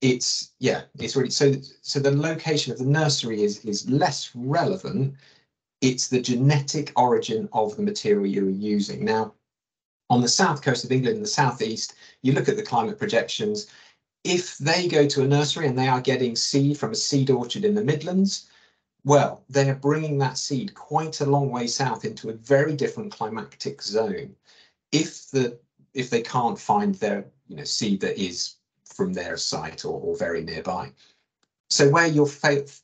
it's yeah, it's really so so the location of the nursery is is less relevant. It's the genetic origin of the material you're using. Now, on the south coast of England, in the southeast, you look at the climate projections. If they go to a nursery and they are getting seed from a seed orchard in the Midlands, well, they are bringing that seed quite a long way south into a very different climatic zone. If the if they can't find their you know seed that is from their site or, or very nearby. So where you're faced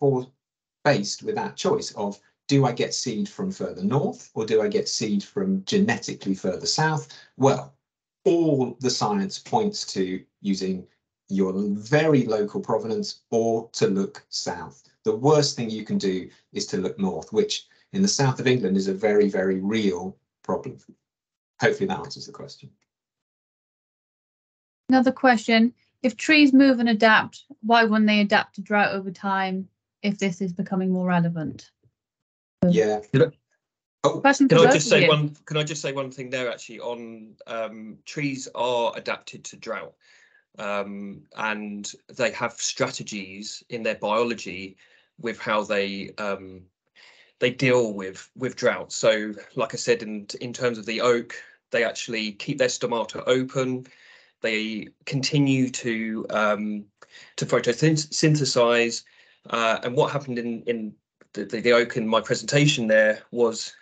with that choice of do I get seed from further north or do I get seed from genetically further south? Well, all the science points to using your very local provenance or to look south. The worst thing you can do is to look north, which in the south of England is a very, very real problem. Hopefully that answers the question. Another question, if trees move and adapt, why wouldn't they adapt to drought over time if this is becoming more relevant? Yeah. Oh, Question Can I just say you. one? Can I just say one thing there? Actually, on um, trees are adapted to drought, um, and they have strategies in their biology with how they um, they deal with with drought. So, like I said, in in terms of the oak, they actually keep their stomata open. They continue to um, to photosynthesize. Uh, and what happened in in the, the, the oak in my presentation there was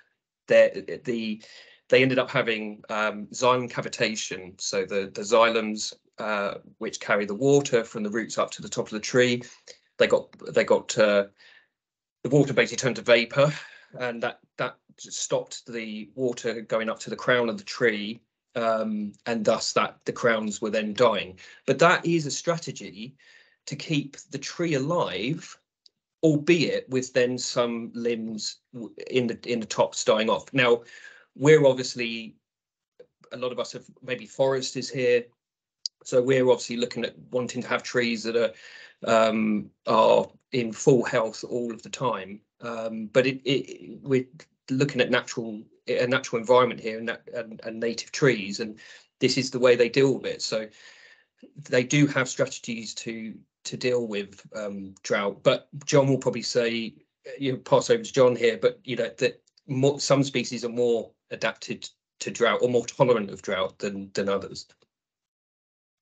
that the they ended up having um, xylem cavitation. So the the xylems uh, which carry the water from the roots up to the top of the tree, they got they got uh, the water basically turned to vapor, and that that stopped the water going up to the crown of the tree, um, and thus that the crowns were then dying. But that is a strategy to keep the tree alive, albeit with then some limbs in the in the tops dying off. Now, we're obviously a lot of us have maybe foresters here, so we're obviously looking at wanting to have trees that are um, are in full health all of the time. Um, but it, it we're looking at natural a natural environment here and, and and native trees, and this is the way they deal with it. So they do have strategies to to deal with um, drought. But John will probably say you know, pass over to John here, but you know that more, some species are more adapted to drought or more tolerant of drought than than others.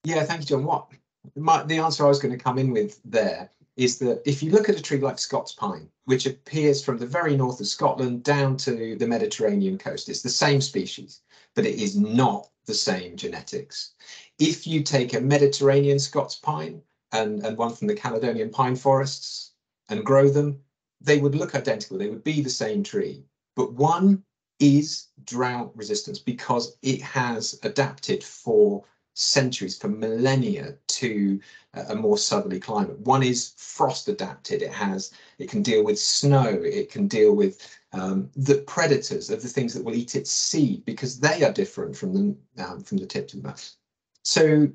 Yeah, thank you, John. What my, the answer I was going to come in with there is that if you look at a tree like Scots pine, which appears from the very north of Scotland down to the Mediterranean coast, it's the same species, but it is not the same genetics. If you take a Mediterranean Scots pine and, and one from the Caledonian pine forests and grow them, they would look identical. They would be the same tree, but one is drought resistance because it has adapted for centuries, for millennia to a more southerly climate. One is frost adapted. It has, it can deal with snow. It can deal with um, the predators of the things that will eat its seed because they are different from the um, from the tip to the mouth. So,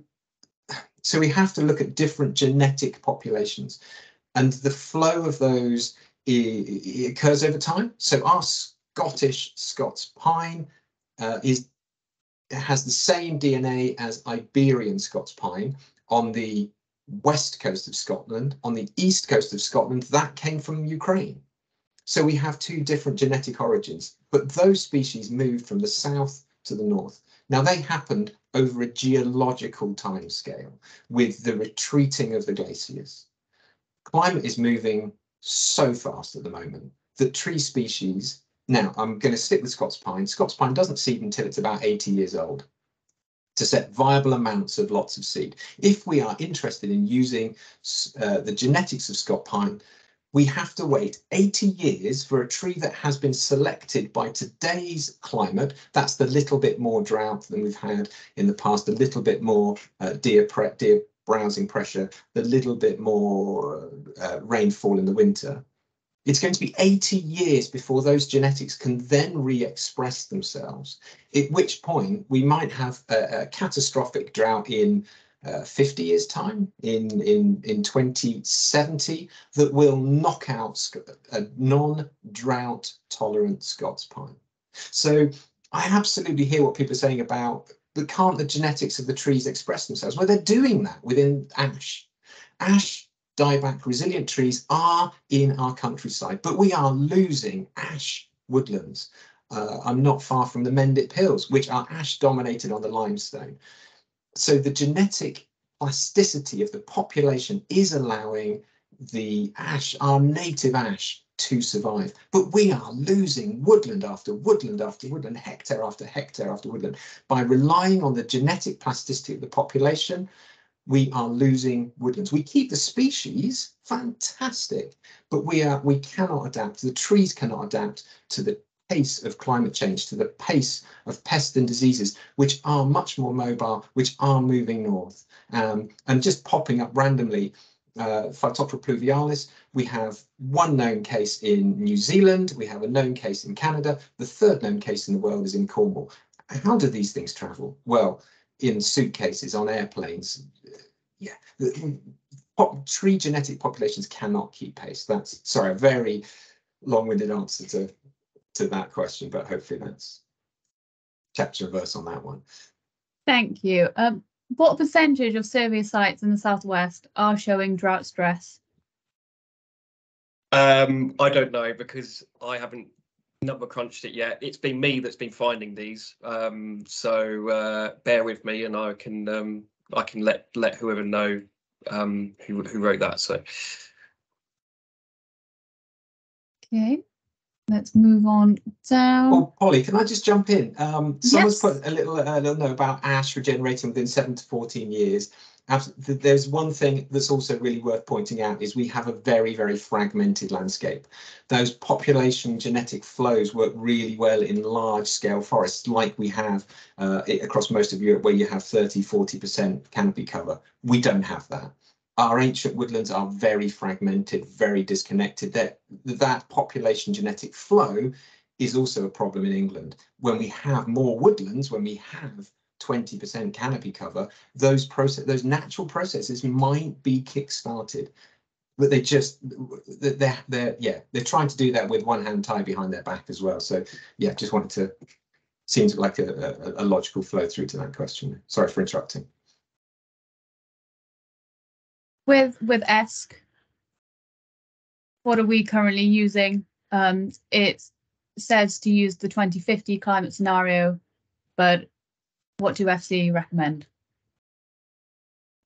so we have to look at different genetic populations, and the flow of those occurs over time. So our Scottish Scots pine uh, is has the same DNA as Iberian Scots pine on the west coast of Scotland. On the east coast of Scotland, that came from Ukraine. So we have two different genetic origins, but those species moved from the south to the north. Now they happened over a geological timescale with the retreating of the glaciers. Climate is moving so fast at the moment that tree species now, I'm going to stick with Scots pine. Scots pine doesn't seed until it's about 80 years old to set viable amounts of lots of seed. If we are interested in using uh, the genetics of Scot pine, we have to wait 80 years for a tree that has been selected by today's climate. That's the little bit more drought than we've had in the past, a little bit more uh, deer, pre deer browsing pressure, the little bit more uh, rainfall in the winter It's going to be 80 years before those genetics can then re-express themselves, at which point we might have a, a catastrophic drought in uh, 50 years time in in in 2070 that will knock out a non-drought tolerant Scots pine. So I absolutely hear what people are saying about but can't the genetics of the trees express themselves? Well, they're doing that within ash. Ash dieback resilient trees are in our countryside, but we are losing ash woodlands. Uh, I'm not far from the Mendip Hills, which are ash dominated on the limestone. So the genetic plasticity of the population is allowing the ash, our native ash, to survive. But we are losing woodland after woodland after woodland, hectare after hectare after woodland. By relying on the genetic plasticity of the population, we are losing woodlands. We keep the species, fantastic, but we are we cannot adapt. The trees cannot adapt to the pace of climate change, to the pace of pests and diseases, which are much more mobile, which are moving north um, and just popping up randomly. Uh, Phytophthora pluvialis, we have one known case in New Zealand, we have a known case in Canada, the third known case in the world is in Cornwall. How do these things travel? Well, in suitcases on airplanes. Yeah, tree genetic populations cannot keep pace. That's sorry, a very long-winded answer to to that question, but hopefully that's chapter and verse on that one. Thank you. Um, what percentage of survey sites in the southwest are showing drought stress? Um, I don't know because I haven't number crunched it yet. It's been me that's been finding these, um, so uh, bear with me, and I can um, I can let let whoever know um, who who wrote that. So okay, let's move on down. Oh, Polly, can I just jump in? Um, someone's Yes. put a little a little note about ash regenerating within seven to fourteen years. There's one thing that's also really worth pointing out is we have a very, very fragmented landscape. Those population genetic flows work really well in large scale forests like we have uh, across most of Europe where you have 30, 40% canopy cover. We don't have that. Our ancient woodlands are very fragmented, very disconnected. That that population genetic flow is also a problem in England. When we have more woodlands, when we have 20% canopy cover, those process, those natural processes might be kick-started. But they just, they're, they're, yeah, they're trying to do that with one hand tied behind their back as well. So yeah, just wanted to, seems like a, a, a logical flow through to that question. Sorry for interrupting. With with ESC, what are we currently using? Um, it says to use the 2050 climate scenario, but what do FC recommend?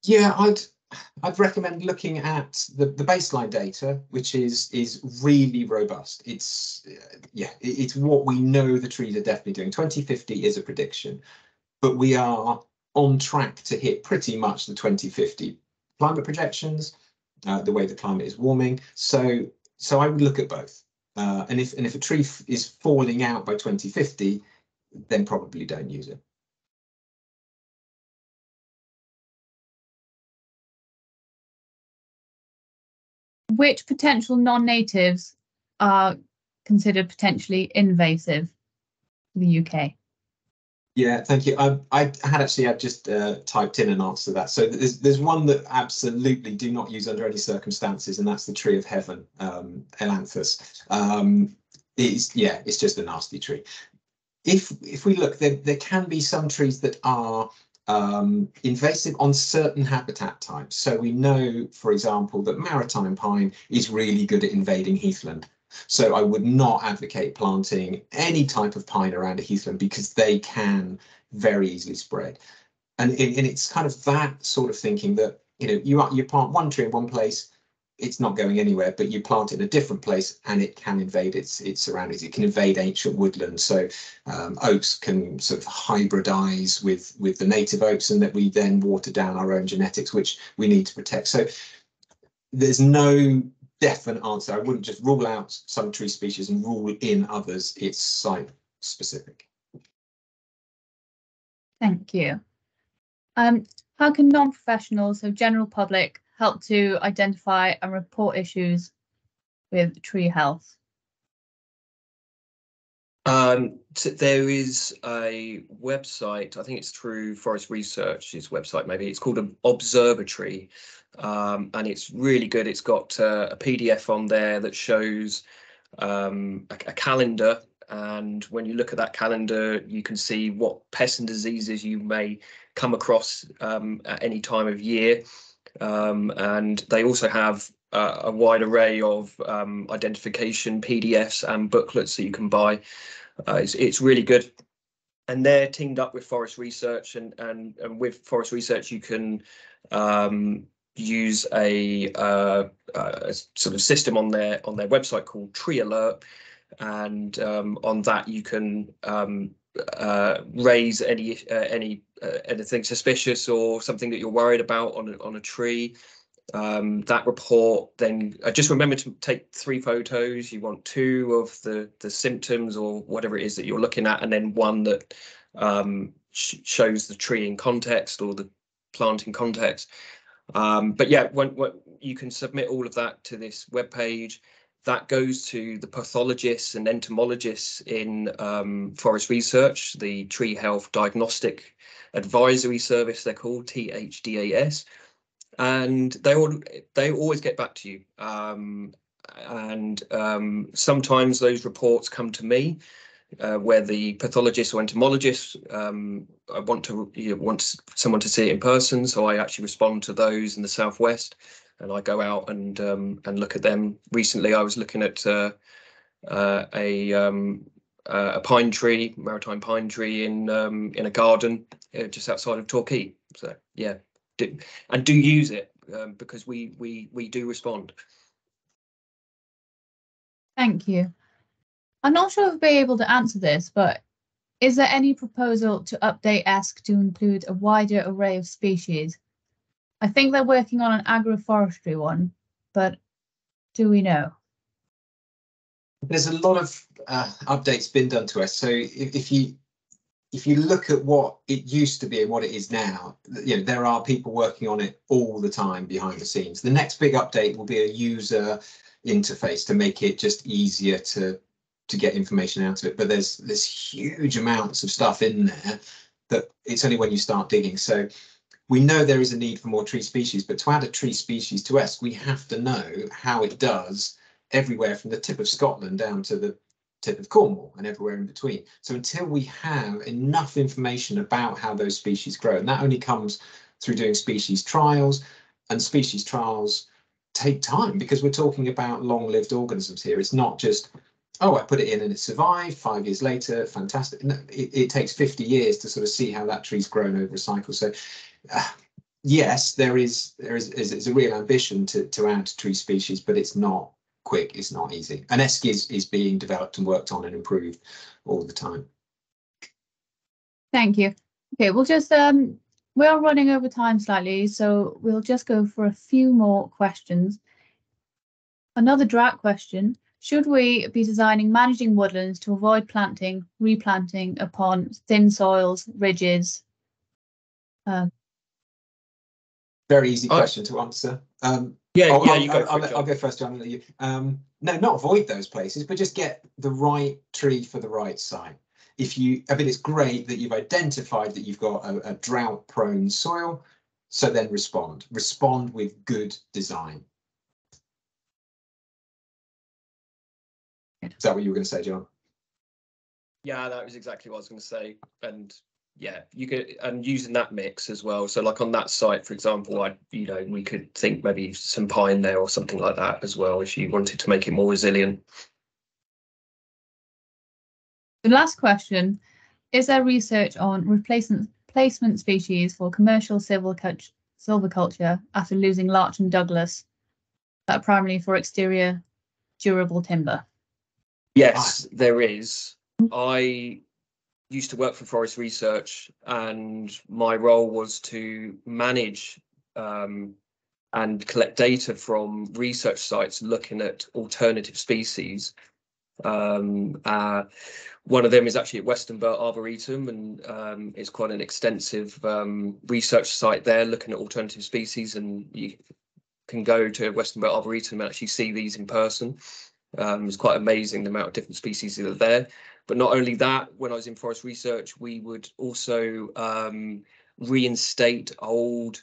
Yeah, I'd I'd recommend looking at the, the baseline data, which is is really robust. It's yeah, it- it's what we know the trees are definitely doing. 2050 is a prediction, but we are on track to hit pretty much the 2050 climate projections, uh, the way the climate is warming. So so I would look at both. Uh, and if and if a tree is falling out by 2050, then probably don't use it. Which potential non-natives are considered potentially invasive to the UK? Yeah, thank you. I, I had actually I've just uh, typed in an answer to that. So there's there's one that absolutely do not use under any circumstances, and that's the tree of heaven, um, Ailanthus. Um, it's yeah, it's just a nasty tree. If if we look, there there can be some trees that are um, invasive on certain habitat types. So we know, for example, that maritime pine is really good at invading heathland. So I would not advocate planting any type of pine around a heathland because they can very easily spread. And, and it's kind of that sort of thinking that, you know, you, are- you plant one tree in one place, it's not going anywhere, but you plant it in a different place and it can invade its, its surroundings. It can invade ancient woodland. So um, oaks can sort of hybridize with, with the native oaks and that we then water down our own genetics, which we need to protect. So there's no definite answer. I wouldn't just rule out some tree species and rule in others. It's site specific. Thank you. Um, how can non-professionals, so general public, help to identify and report issues with tree health? Um, t- there is a website, I think it's through Forest Research's website, maybe it's called an Observatree. Um, and it's really good. It's got uh, a PDF on there that shows um, a, a calendar. And when you look at that calendar, you can see what pests and diseases you may come across um, at any time of year. Um, and they also have uh, a wide array of um, identification PDFs and booklets that you can buy. Uh, it's, it's really good. And they're teamed up with Forest Research, and and, and with Forest Research, you can um, use a, uh, a, sort of system on their on their website called Tree Alert, and um, on that you can um, uh, raise any uh, any uh, anything suspicious or something that you're worried about on a, on a tree. Um, that report then uh, just remember to take three photos. You want two of the the symptoms or whatever it is that you're looking at, and then one that um, sh shows the tree in context or the plant in context. Um, but yeah, when, when you can submit all of that to this web page, that goes to the pathologists and entomologists in um, forest research, the Tree Health Diagnostic Advisory Service, they're called THDAS, and they all they always get back to you. Um, and um, sometimes those reports come to me, uh, where the pathologist or entomologist um, I want to you know, want someone to see it in person, so I actually respond to those in the southwest, and I go out and um, and look at them. Recently, I was looking at uh, uh, a um, a pine tree, maritime pine tree in um, in a garden uh, just outside of Torquay. So yeah, do, and do use it um, because we we we do respond. Thank you. I'm not sure if I'll be able to answer this, but is there any proposal to update ESC to include a wider array of species? I think they're working on an agroforestry one, but do we know? There's a lot of uh, updates been done to us. So if, if you if you look at what it used to be and what it is now, you know, there are people working on it all the time behind the scenes. The next big update will be a user interface to make it just easier to to get information out of it. But there's there's huge amounts of stuff in there that it's only when you start digging. So we know there is a need for more tree species, but to add a tree species to ESC, we have to know how it does everywhere from the tip of Scotland down to the tip of Cornwall and everywhere in between. So until we have enough information about how those species grow, and that only comes through doing species trials, and species trials take time because we're talking about long-lived organisms here. It's not just, oh, I put it in and it survived five years later, fantastic. No, it, it, takes 50 years to sort of see how that tree's grown over a cycle. So uh, yes, there is there is, is, is a real ambition to, to add to tree species, but it's not quick, is not easy. And ESC is, is being developed and worked on and improved all the time. Thank you. Okay, we'll just um we're running over time slightly, so we'll just go for a few more questions. Another drought question. Should we be designing managing woodlands to avoid planting, replanting upon thin soils, ridges? Um, Very easy question to answer. Um, Yeah, I'll, yeah, I'll, you go. I'll, I'll, it, let- John. I'll go first, John. you. Um, no, not avoid those places, but just get the right tree for the right site. If you, I mean, it's great that you've identified that you've got a, a drought prone soil. So then respond, respond with good design. Is that what you were going to say, John? Yeah, that was exactly what I was going to say. And yeah, you could and using that mix as well. So like on that site, for example, I you know we could think maybe some pine there or something like that as well if you wanted to make it more resilient. The last question, is there research on replacement placement species for commercial silviculture, after losing Larch and Douglas, that are primarily for exterior durable timber? Yes, there is. I used to work for Forest Research, and my role was to manage um, and collect data from research sites looking at alternative species. Um, uh, one of them is actually at Westonbirt Arboretum, and um, it's quite an extensive um, research site there looking at alternative species. And you, can go to Westonbirt Arboretum and actually see these in person. Um, it's quite amazing the amount of different species that are there. But not only that, when I was in forest research, we would also um, reinstate old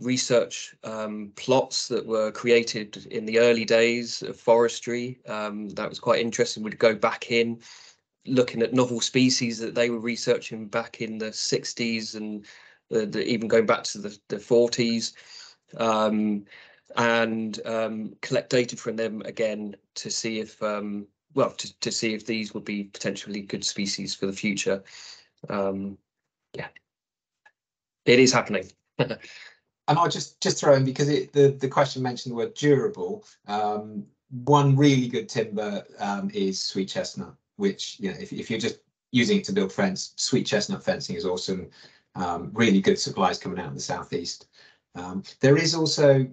research um, plots that were created in the early days of forestry. Um, that was quite interesting. We'd go back in, looking at novel species that they were researching back in the 60s and the, the, even going back to the, the 40s. Um, and um, collect data from them again to see if um, well to, to see if these would be potentially good species for the future. Um, yeah, it is happening. and I'll just just throw in because it, the the question mentioned the word durable. Um, one really good timber um, is sweet chestnut, which you know if if you're just using it to build fence, sweet chestnut fencing is awesome. Um, really good supplies coming out of the southeast. Um, there is also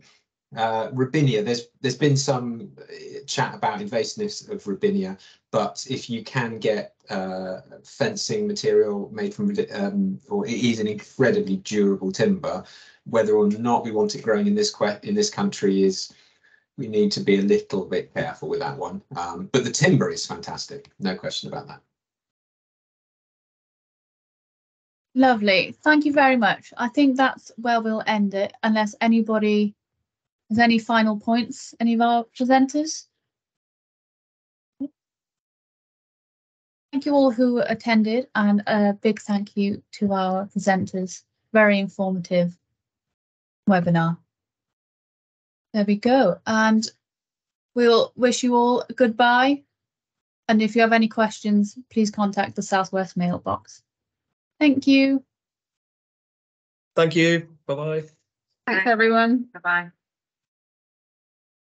uh, Robinia, there's there's been some uh, chat about invasiveness of Robinia, but if you can get uh, fencing material made from, um, or it is an incredibly durable timber, whether or not we want it growing in this in this country is we need to be a little bit careful with that one. Um, but the timber is fantastic, no question about that. Lovely. Thank you very much. I think that's where we'll end it, unless anybody has any final points, any of our presenters? Thank you all who attended and a big thank you to our presenters. Very informative webinar. There we go. And we'll wish you all goodbye. And if you have any questions, please contact the Southwest mailbox. Thank you. Thank you. Bye-bye. Thanks, everyone. Bye-bye.